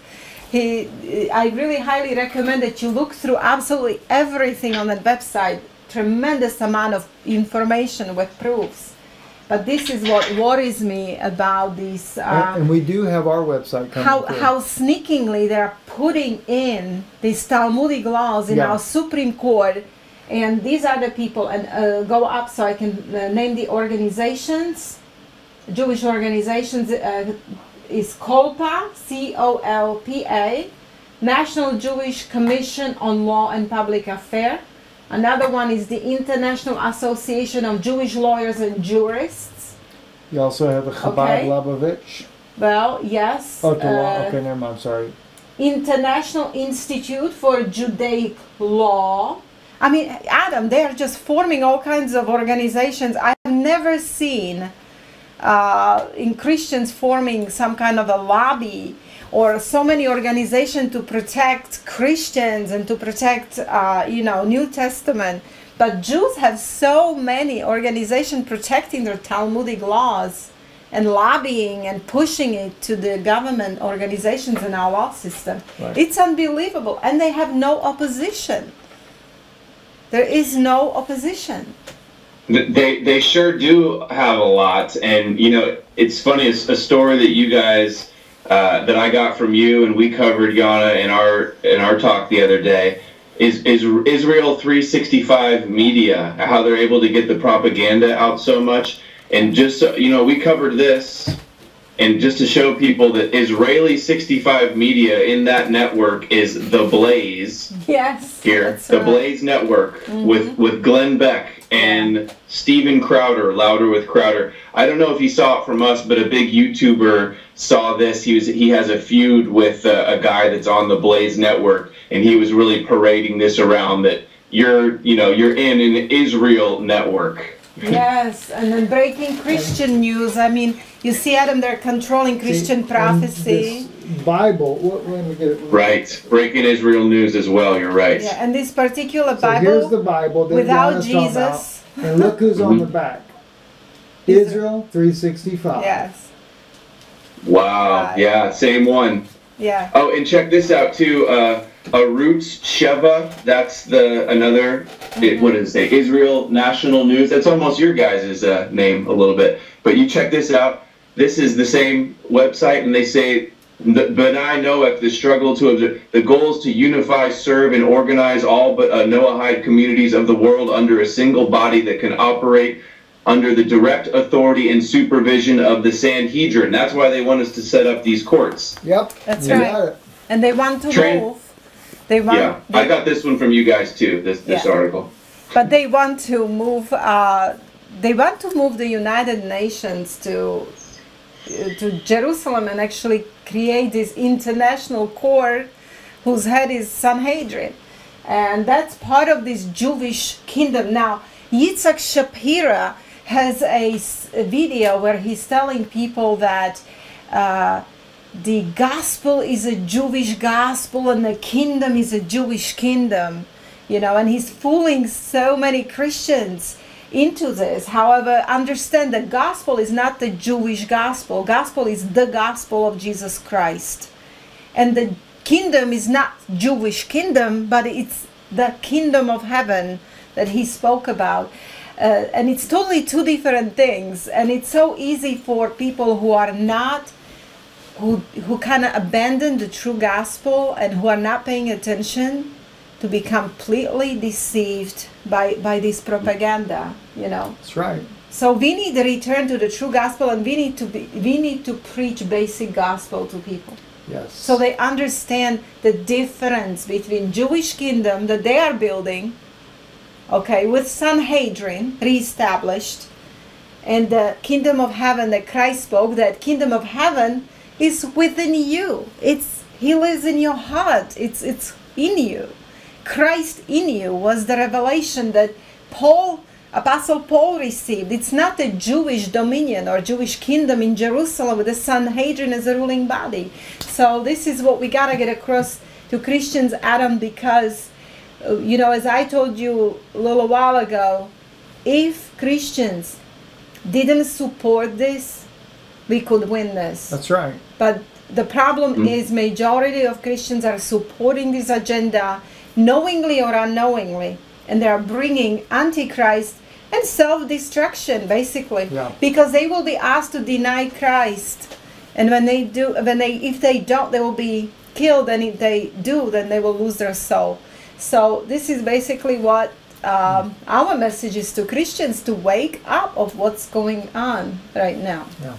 He, I really highly recommend that you look through absolutely everything on that website. Tremendous amount of information with proofs. But this is what worries me about these. Uh, and, and we do have our website coming how through. how sneakingly they're putting in these Talmudic laws in Yeah. our Supreme Court, and these are the people. And uh, go up so I can uh, name the organizations. Jewish organizations uh, is COLPA, C O L P A, National Jewish Commission on Law and Public Affairs. Another one is the International Association of Jewish Lawyers and Jurists. you also have a Chabad Okay. Lubavitch. Well, yes. Oh, uh, Okay, never mind. Sorry. International Institute for Judaic Law. I mean, Adam, they are just forming all kinds of organizations. I've never seen uh, in Christians forming some kind of a lobby or so many organizations to protect Christians and to protect, uh, you know, New Testament. But Jews have so many organizations protecting their Talmudic laws and lobbying and pushing it to the government organizations in our law system. Right. It's unbelievable. And they have no opposition. There is no opposition. They they sure do have a lot, and you know it's funny. It's a story that you guys uh, that I got from you, and we covered Yana in our in our talk the other day. Is is Israel 365 Media how they're able to get the propaganda out so much? And just so, you know, we covered this, and just to show people that Israel 365 Media in that network is the Blaze Yes. here, the right. Blaze Network with with Glenn Beck and Steven Crowder, Louder with Crowder. I don't know if you saw it from us, but a big YouTuber saw this. He was he has a feud with uh, a guy that's on the Blaze Network, and he was really parading this around that you're you know you're in an Israel network. Yes, and then breaking Christian news. I mean, you see, Adam, they're controlling Christian See, prophecy. Bible. What, let me get it. Right, breaking Israel news as well. You're right. Yeah, and this particular Bible. So here's the Bible Bible without Yana's talking about. Jesus. And look who's on the back. Israel 365. Yes. Wow. Right. Yeah. Same one. Yeah. Oh, and check this out too. Uh, Arutz Sheva. That's the another. It, what does it say? Israel National News. That's almost your guys' uh, name a little bit. But you check this out. This is the same website, and they say. the- B'nai Noach, the struggle to observe, the goal is to unify, serve, and organize all but uh, Noahide communities of the world under a single body that can operate under the direct authority and supervision of the Sanhedrin. That's why they want us to set up these courts. Yep. That's you right. And they want to Train- move. They want. Yeah, they- I got this one from you guys too. This this Yeah. article. but they want to move. Uh, they want to move the United Nations to to Jerusalem and actually create this international court whose head is Sanhedrin, and that's part of this Jewish kingdom. Now, Yitzhak Shapira has a, video where he's telling people that. Uh, the gospel is a Jewish gospel and the kingdom is a Jewish kingdom, you know, and he's fooling so many Christians into this. However, understand the gospel is not the Jewish gospel, gospel is the gospel of Jesus Christ. And the kingdom is not Jewish kingdom, but it's the kingdom of heaven that he spoke about. Uh, and it's totally two different things. And it's so easy for people who are not who who kind of abandon the true gospel and who are not paying attention to be completely deceived by by this propaganda you know? That's right. so we need to return to the true gospel and we need to be we need to preach basic gospel to people. Yes. so they understand the difference between jewish kingdom that they are building okay with sanhedrin reestablished and the kingdom of heaven that christ spoke that kingdom of heaven is within you. It's he lives in your heart. It's it's in you christ in you was the revelation that paul apostle paul received it's not a jewish dominion or jewish kingdom in jerusalem with the sanhedrin as a ruling body so this is what we got to get across to christians adam because uh, you know as i told you a little while ago if christians didn't support this we could win this That's right. but the problem Mm. is majority of Christians are supporting this agenda knowingly or unknowingly and they are bringing antichrist and self-destruction basically Yeah. because they will be asked to deny Christ and when they do when they if they don't they will be killed and if they do then they will lose their soul so this is basically what um, our message is to Christians to wake up of what's going on right now Yeah.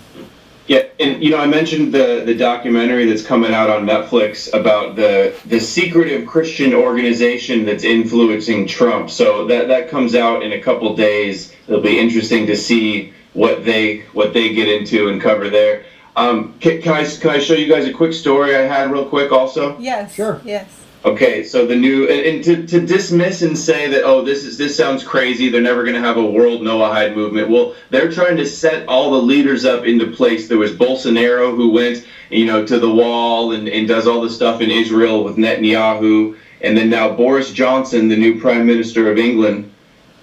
Yeah, and you know, I mentioned the the documentary that's coming out on Netflix about the the secretive Christian organization that's influencing Trump. So that that comes out in a couple days. It'll be interesting to see what they what they get into and cover there. Um, can, can I can I show you guys a quick story I had real quick also? yes Sure. yes Okay, so the new and, and to, to dismiss and say that oh this is this sounds crazy they're never going to have a world Noahide movement. Well, they're trying to set all the leaders up into place. There was Bolsonaro who went you know to the wall and, and does all the stuff in Israel with Netanyahu, and then now Boris Johnson, the new prime minister of England,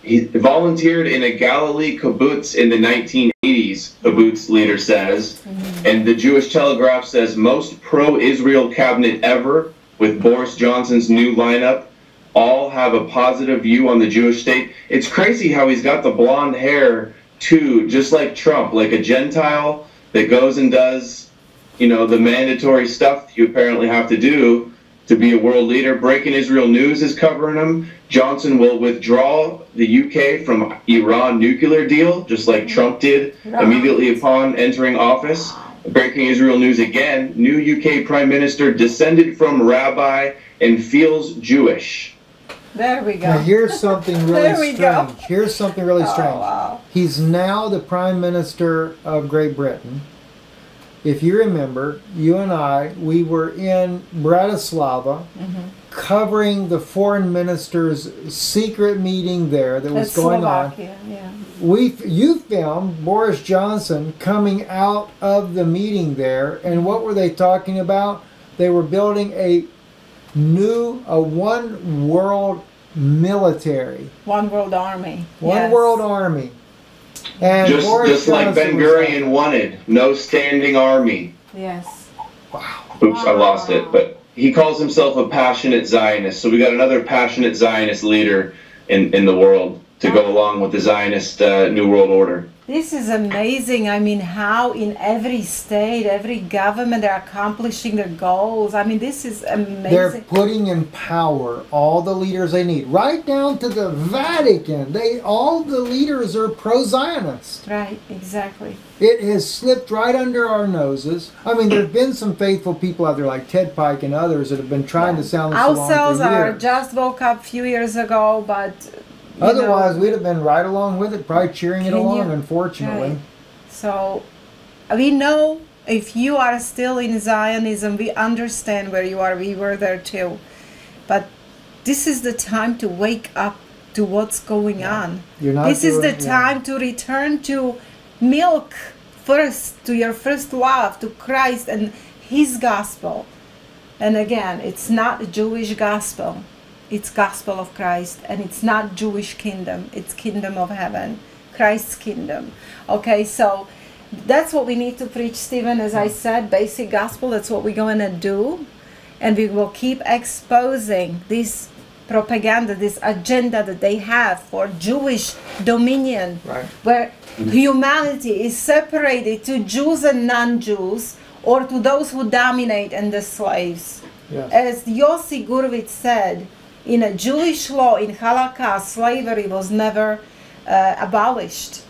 he volunteered in a Galilee kibbutz in the 1980s. Kibbutz leader says, mm-hmm. and the Jewish Telegraph says most pro-Israel cabinet ever with Boris Johnson's new lineup all have a positive view on the Jewish state. It's crazy how he's got the blonde hair too, just like Trump, like a Gentile that goes and does, you know, the mandatory stuff you apparently have to do to be a world leader. Breaking Israel News is covering him. Johnson will withdraw the UK from Iran nuclear deal, just like Trump did immediately upon entering office. Breaking Israel News again. New UK Prime Minister descended from rabbi and feels Jewish. there we go Now here's something There really we go. strange. Here's something really Oh, strange. wow. He's now the Prime Minister of Great Britain. If you remember, you and I, we were in Bratislava Mm-hmm. Covering the foreign minister's secret meeting there that was That's going on. Yeah. We, you filmed Boris Johnson coming out of the meeting there, and what were they talking about? They were building a new, a one world military, One World Army. one yes. world army. And Just, Boris just like Johnson Ben Gurion wanted, no standing army. Yes. Wow. Oops, I lost it. But he calls himself a passionate Zionist. So we got another passionate Zionist leader in, in the world. to go along with the Zionist uh, New World Order. This is amazing. I mean, how in every state, every government, they're accomplishing their goals. I mean, this is amazing. They're putting in power all the leaders they need, right down to the Vatican. They all the leaders are pro-Zionist. right, exactly. It has slipped right under our noses. I mean, there have been some faithful people out there like Ted Pike and others that have been trying to sound this Our alarm cells for are just woke up a few years ago, but Otherwise, know, we'd have been right along with it, probably cheering it along. you- unfortunately, Right. So uh, we know if you are still in Zionism, we understand where you are. We were there too. But this is the time to wake up to what's going on. you're not. This is the doing- yeah. time to return to milk first, to your first love, to Christ and His gospel. And again, it's not a Jewish gospel. It's gospel of Christ and it's not Jewish kingdom. It's kingdom of heaven. Christ's kingdom. Okay, so that's what we need to preach, Stephen. As I said, basic gospel, that's what we're going to do. And we will keep exposing this propaganda, this agenda that they have for Jewish dominion, Right. where humanity is separated to Jews and non Jews, or to those who dominate and the slaves. Yes. As Yossi Gurvitz said, in a Jewish law, in Halacha, slavery was never uh, abolished.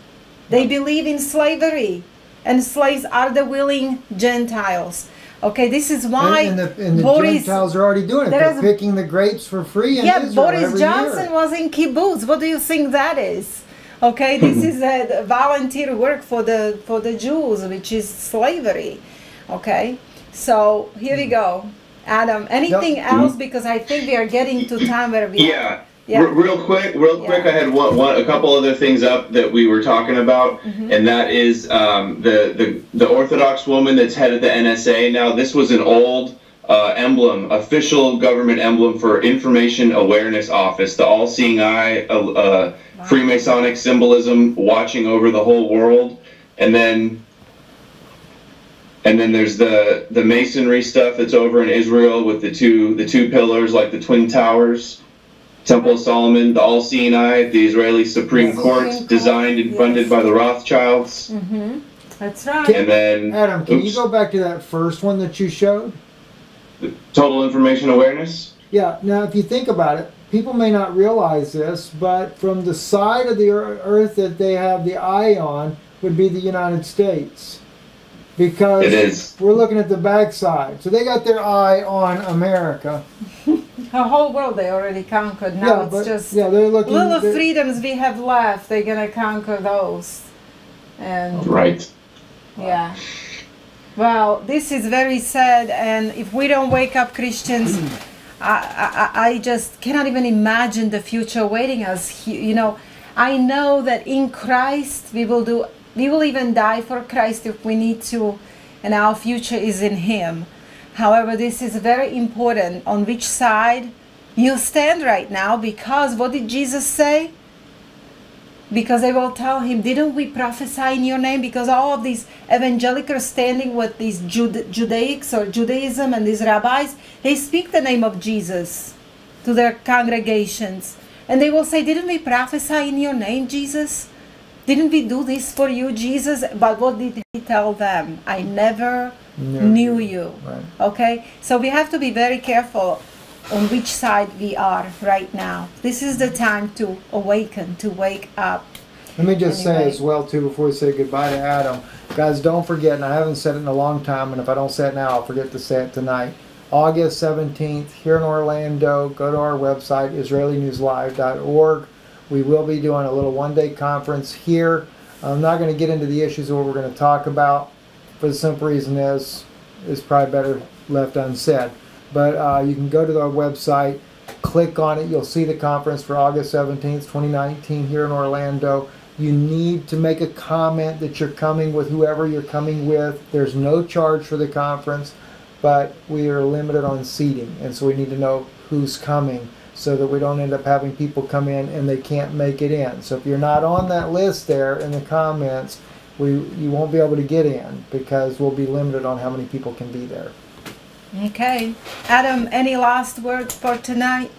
They believe in slavery, and slaves are the willing Gentiles. Okay, this is why and, and the, and the Boris. Gentiles are already doing it. They're is- picking the grapes for free in Yeah, Israel Boris Johnson year. was in kibbutz. What do you think that is? Okay, this is a volunteer work for the for the Jews, which is slavery. Okay, so here we go, Adam. Anything else? Because I think we are getting to time where we Yeah. Yeah. R- real quick, real quick, Yeah. I had one, one, a couple other things up that we were talking about, Mm-hmm. and that is um, the, the the Orthodox woman that's head of the NSA. Now, this was an old uh, emblem, official government emblem for Information Awareness Office, the all-seeing eye, uh, uh, Freemasonic symbolism watching over the whole world, and then. And then there's the the masonry stuff that's over in Israel with the two the two pillars like the twin towers. Temple of Solomon, the All-Seeing Eye, the Israeli Supreme Yes. Court, Supreme Court, designed and yes. funded by the Rothschilds. Mm-hmm. That's right. Can- And then Adam, can you go back to that first one that you showed? total information awareness. Yeah. Now, if you think about it, people may not realize this, but from the side of the Earth that they have the eye on would be the United States, because It is. we're looking at the backside. So they got their eye on America. The whole world they already conquered. Now yeah, it's but just yeah, they're looking. little they're- freedoms we have left. They're gonna conquer those. And Right. Yeah. Well, this is very sad, and if we don't wake up, Christians, I, I, I just cannot even imagine the future waiting us. You know, I know that in Christ we will do, we will even die for Christ if we need to, and our future is in Him. However, this is very important on which side you stand right now, because what did Jesus say? because they will tell him, Didn't we prophesy in your name? Because all of these evangelicals standing with these Jude- Judaics or Judaism and these rabbis, they speak the name of Jesus to their congregations. And they will say, Didn't we prophesy in your name, Jesus? Didn't we do this for you, Jesus? But what did he tell them? I never knew knew. you. Right. Okay? So we have to be very careful on which side we are right now. This is the time to awaken, to wake up. Let me just say as well too before we say goodbye to Adam, guys, don't forget, and I haven't said it in a long time, and if I don't say it now, I'll forget to say it tonight. August 17th here in Orlando. Go to our website, IsraeliNewsLive.org. We will be doing a little one-day conference here. I'm not going to get into the issues of what we're going to talk about, for the simple reason is, is probably better left unsaid. But uh, you can go to our website, click on it. You'll see the conference for August 17th, 2019, here in Orlando. You need to make a comment that you're coming with whoever you're coming with. There's no charge for the conference, but we are limited on seating, and so we need to know who's coming so that we don't end up having people come in and they can't make it in. So if you're not on that list there in the comments, we you won't be able to get in because we'll be limited on how many people can be there. Okay. Adam, any last words for tonight?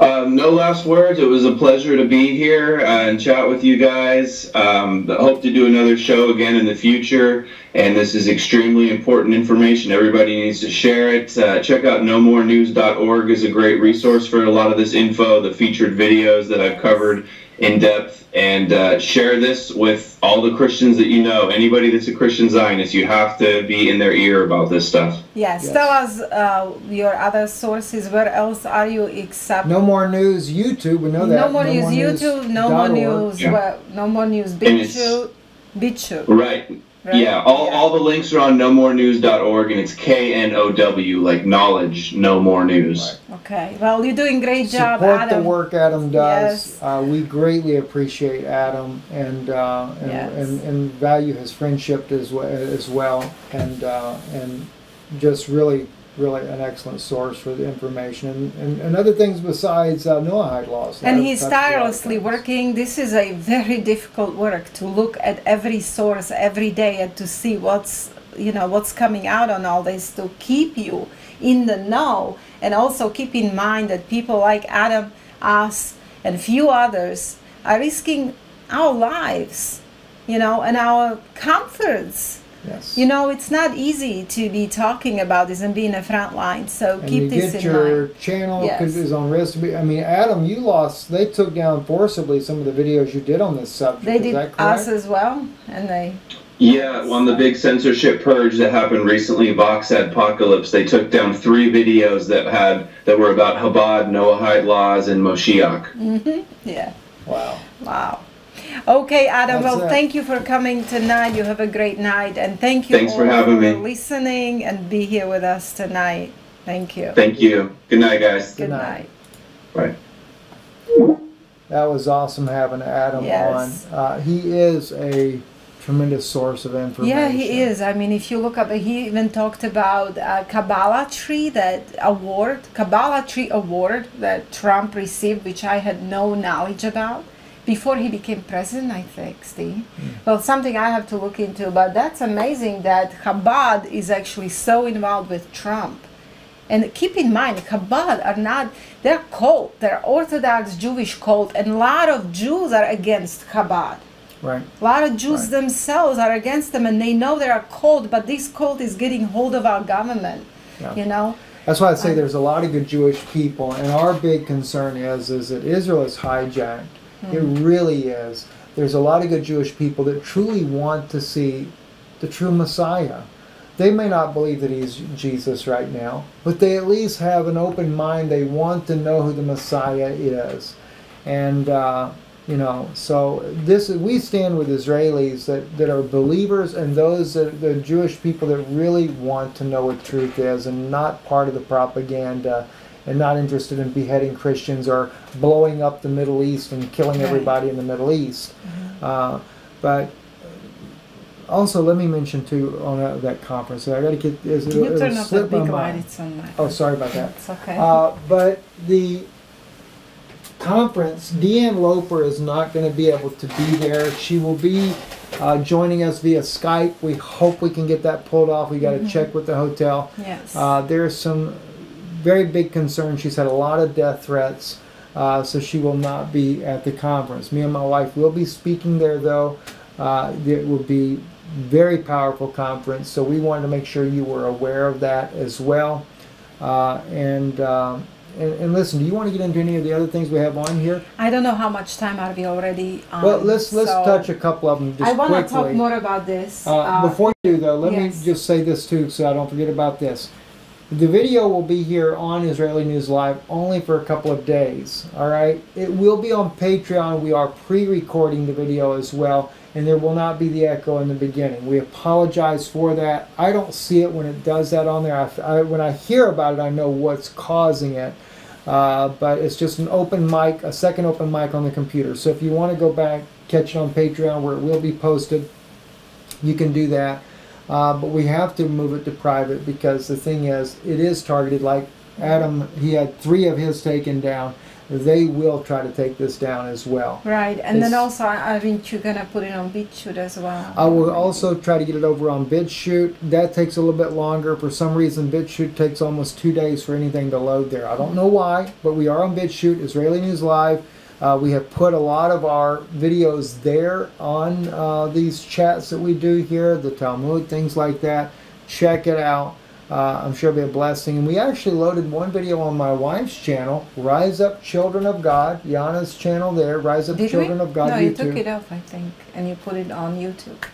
Um, no last words. It was a pleasure to be here uh, and chat with you guys. Um, hope to do another show again in the future. And this is extremely important information. Everybody needs to share it. Uh, check out knowmorenews.org is a great resource for a lot of this info, the featured videos that I've covered in depth and uh, share this with all the Christians that you know. Anybody that's a Christian Zionist, you have to be in their ear about this stuff. Yes, Yes. tell us uh, your other sources. Where else are you except Know More News YouTube. We know that. Know More News YouTube, Know More News, Yeah. well, Know More News And it's- BitChute, BitChute. Right. Right? Yeah, all, Yeah. all the links are on knowmorenews.org, and it's K N O W, like knowledge, Know More News. Okay, well, you're doing great job, Support Adam. the work Adam does. Yes. Uh, we greatly appreciate Adam and, uh, and, Yes. and and value his friendship as well, as well, and uh, and just really really an excellent source for the information and, and, and other things besides uh, Noahide laws. and he's touched a lot of tirelessly working. This is a very difficult work to look at every source every day and to see what's you know what's coming out on all this to keep you in the know and also keep in mind that people like Adam, us, and a few others are risking our lives, you know, and our comforts. Yes. You know, it's not easy to be talking about this and be in the front line. So and keep you this get in your mind. channel Yes. because is on risk. I mean, Adam, you lost. They took down forcibly some of the videos you did on this subject. They is did that us as well, and they Yeah, on the big censorship purge that happened recently, Voxpocalypse, they took down three videos that had that were about Chabad, Noahide laws, and Moshiach. Mhm. yeah. Wow. Wow. Okay, Adam. That's well, it. thank you for coming tonight. You have a great night, and thank you Thanks all for having me. listening and be here with us tonight. Thank you. Thank you. Good night, guys. Good night. night. Bye. That was awesome having Adam Yes. on. Uh, he is a tremendous source of information. Yeah, he is. I mean, if you look up, he even talked about uh, Kabbalah Tree, that award, Kabbalah Tree award that Trump received, which I had no knowledge about before he became president. I think, Steve. Hmm. Well, something I have to look into. But that's amazing that Chabad is actually so involved with Trump. And keep in mind, Chabad are not, they're cult, they're Orthodox Jewish cult, and a lot of Jews are against Chabad. Right. A lot of Jews Right. themselves are against them, and they know they're a cult, but this cult is getting hold of our government. Yeah. You know, That's why I say um, there's a lot of good Jewish people, and our big concern is is that Israel is hijacked. It really is. There's a lot of good Jewish people that truly want to see the true Messiah. They may not believe that he's Jesus right now, but they at least have an open mind. They want to know who the Messiah is, and uh, you know. So this we stand with Israelis that, that are believers and those that the Jewish people that really want to know what truth is and not part of the propaganda and not interested in beheading Christians or blowing up the Middle East and killing Right. everybody in the Middle East. Uh, but also, let me mention too on that, that conference. I got to get. Is it, you turn off the big light. It's on my. Oh, sorry about that. It's okay. Uh, but the conference, Deanne Loper is not going to be able to be there. She will be uh, joining us via Skype. We hope we can get that pulled off. We got to check with the hotel. yes. Uh, there's some very big concern. She's had a lot of death threats, uh, so she will not be at the conference. Me and my wife will be speaking there, though. Uh, it will be very powerful conference, so we wanted to make sure you were aware of that as well. Uh, and, um, and and listen, do you want to get into any of the other things we have on here? I don't know how much time are we already on. well, let's let's so touch a couple of them just I want to talk more about this. Uh, before you do, though, let yes. me just say this too, so I don't forget about this. The video will be here on Israeli News Live only for a couple of days. All right, it will be on Patreon. We are pre-recording the video as well, and there will not be the echo in the beginning. We apologize for that. I don't see it when it does that on there. I, I- when I hear about it, I know what's causing it. Uh, but it's just an open mic, a second open mic on the computer. So if you want to go back, catch it on Patreon where it will be posted you can do that. Uh, but we have to move it to private because the thing is, it is targeted like Adam, he had three of his taken down. They will try to take this down as well. Right, and then also, I think you're gonna put it on BitChute as well. I will also try to get it over on BitChute. That takes a little bit longer. For some reason, BitChute takes almost two days for anything to load there. I don't know why, but we are on BitChute, Israeli News Live. Uh, we have put a lot of our videos there on uh, these chats that we do here, the Talmud, things like that. Check it out. Uh, I'm sure it'll be a blessing. And we actually loaded one video on my wife's channel, Rise Up Children of God, Yana's channel there, Rise Up Did Children we? of God no, YouTube. you took it off, I think, and you put it on YouTube.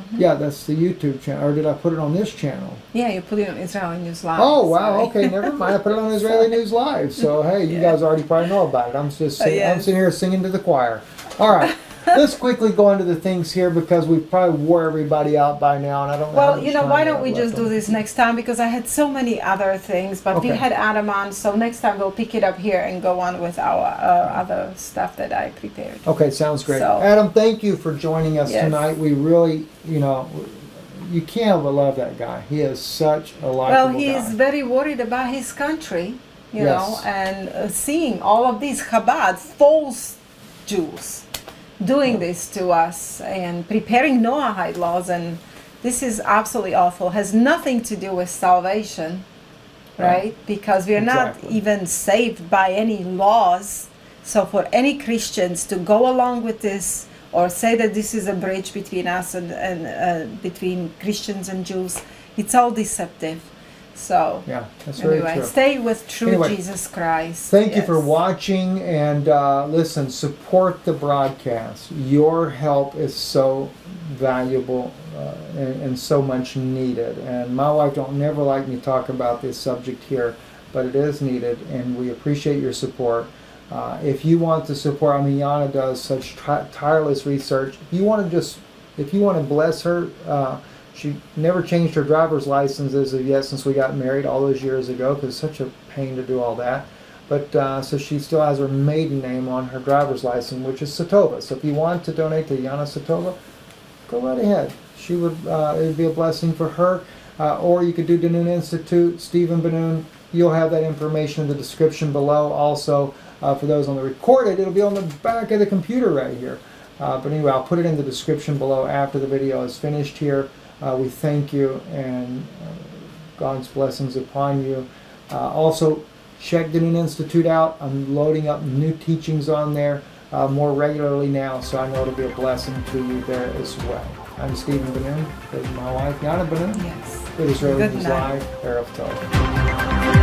Mm-hmm. Yeah, that's the YouTube channel. Or did I put it on this channel? Yeah, you put it on Israeli News Live. Oh wow, sorry. okay, never mind. I put it on Israeli News Live. So hey, you guys already probably know about it. I'm just sing- oh, I'm sitting here singing to the choir. All right, let's quickly go into the things here because we probably wore everybody out by now, and I don't. Well, you know, why don't we just do this next time? Because I had so many other things, but we had Adam on, so next time we'll pick it up here and go on with our uh, other stuff that I prepared. Okay, sounds great. So- Adam, thank you for joining us Yes. tonight. We really, you know, you can't but love that guy. He is such a likable Well, he guy. is very worried about his country, you Yes. know, and uh, seeing all of these Chabad, false Jews, doing this to us and preparing Noahide laws, and this is absolutely awful. Has nothing to do with salvation, Right. Because we are not even saved by any laws. So for any Christians to go along with this or say that this is a bridge between us and, and uh, between Christians and Jews, it's all deceptive. So yeah, that's very anyway, true. stay with true Anyway, Jesus Christ. Thank you for watching and uh, listen, support the broadcast. Your help is so valuable uh, and, and so much needed. And my wife don't never like me talk about this subject here, but it is needed and we appreciate your support. Uh, if you want to support, I mean, Yana does such ti tireless research. If you want to just, if you want to bless her, uh, she never changed her driver's license as of yet since we got married all those years ago because it's such a pain to do all that. But uh, so she still has her maiden name on her driver's license, which is Satova. So if you want to donate to Yana Satova, go right ahead. She would uh, it would be a blessing for her. Uh, or you could do Danoon Institute, Stephen Ben-Nun. You'll have that information in the description below. Also, uh, for those on the recorded, it'll be on the back of the computer right here. Uh, but anyway, I'll put it in the description below after the video is finished here. Uh, we thank you and uh, God's blessings upon you. Uh, also, check the Noon Institute out. I'm loading up new teachings on there uh, more regularly now, so I know it'll be a blessing to you there as well. I'm Stephen Ben-Nun. This is my wife, Yana Ben-Nun. Yes. With Israeli Good night. Live, Erev Tov.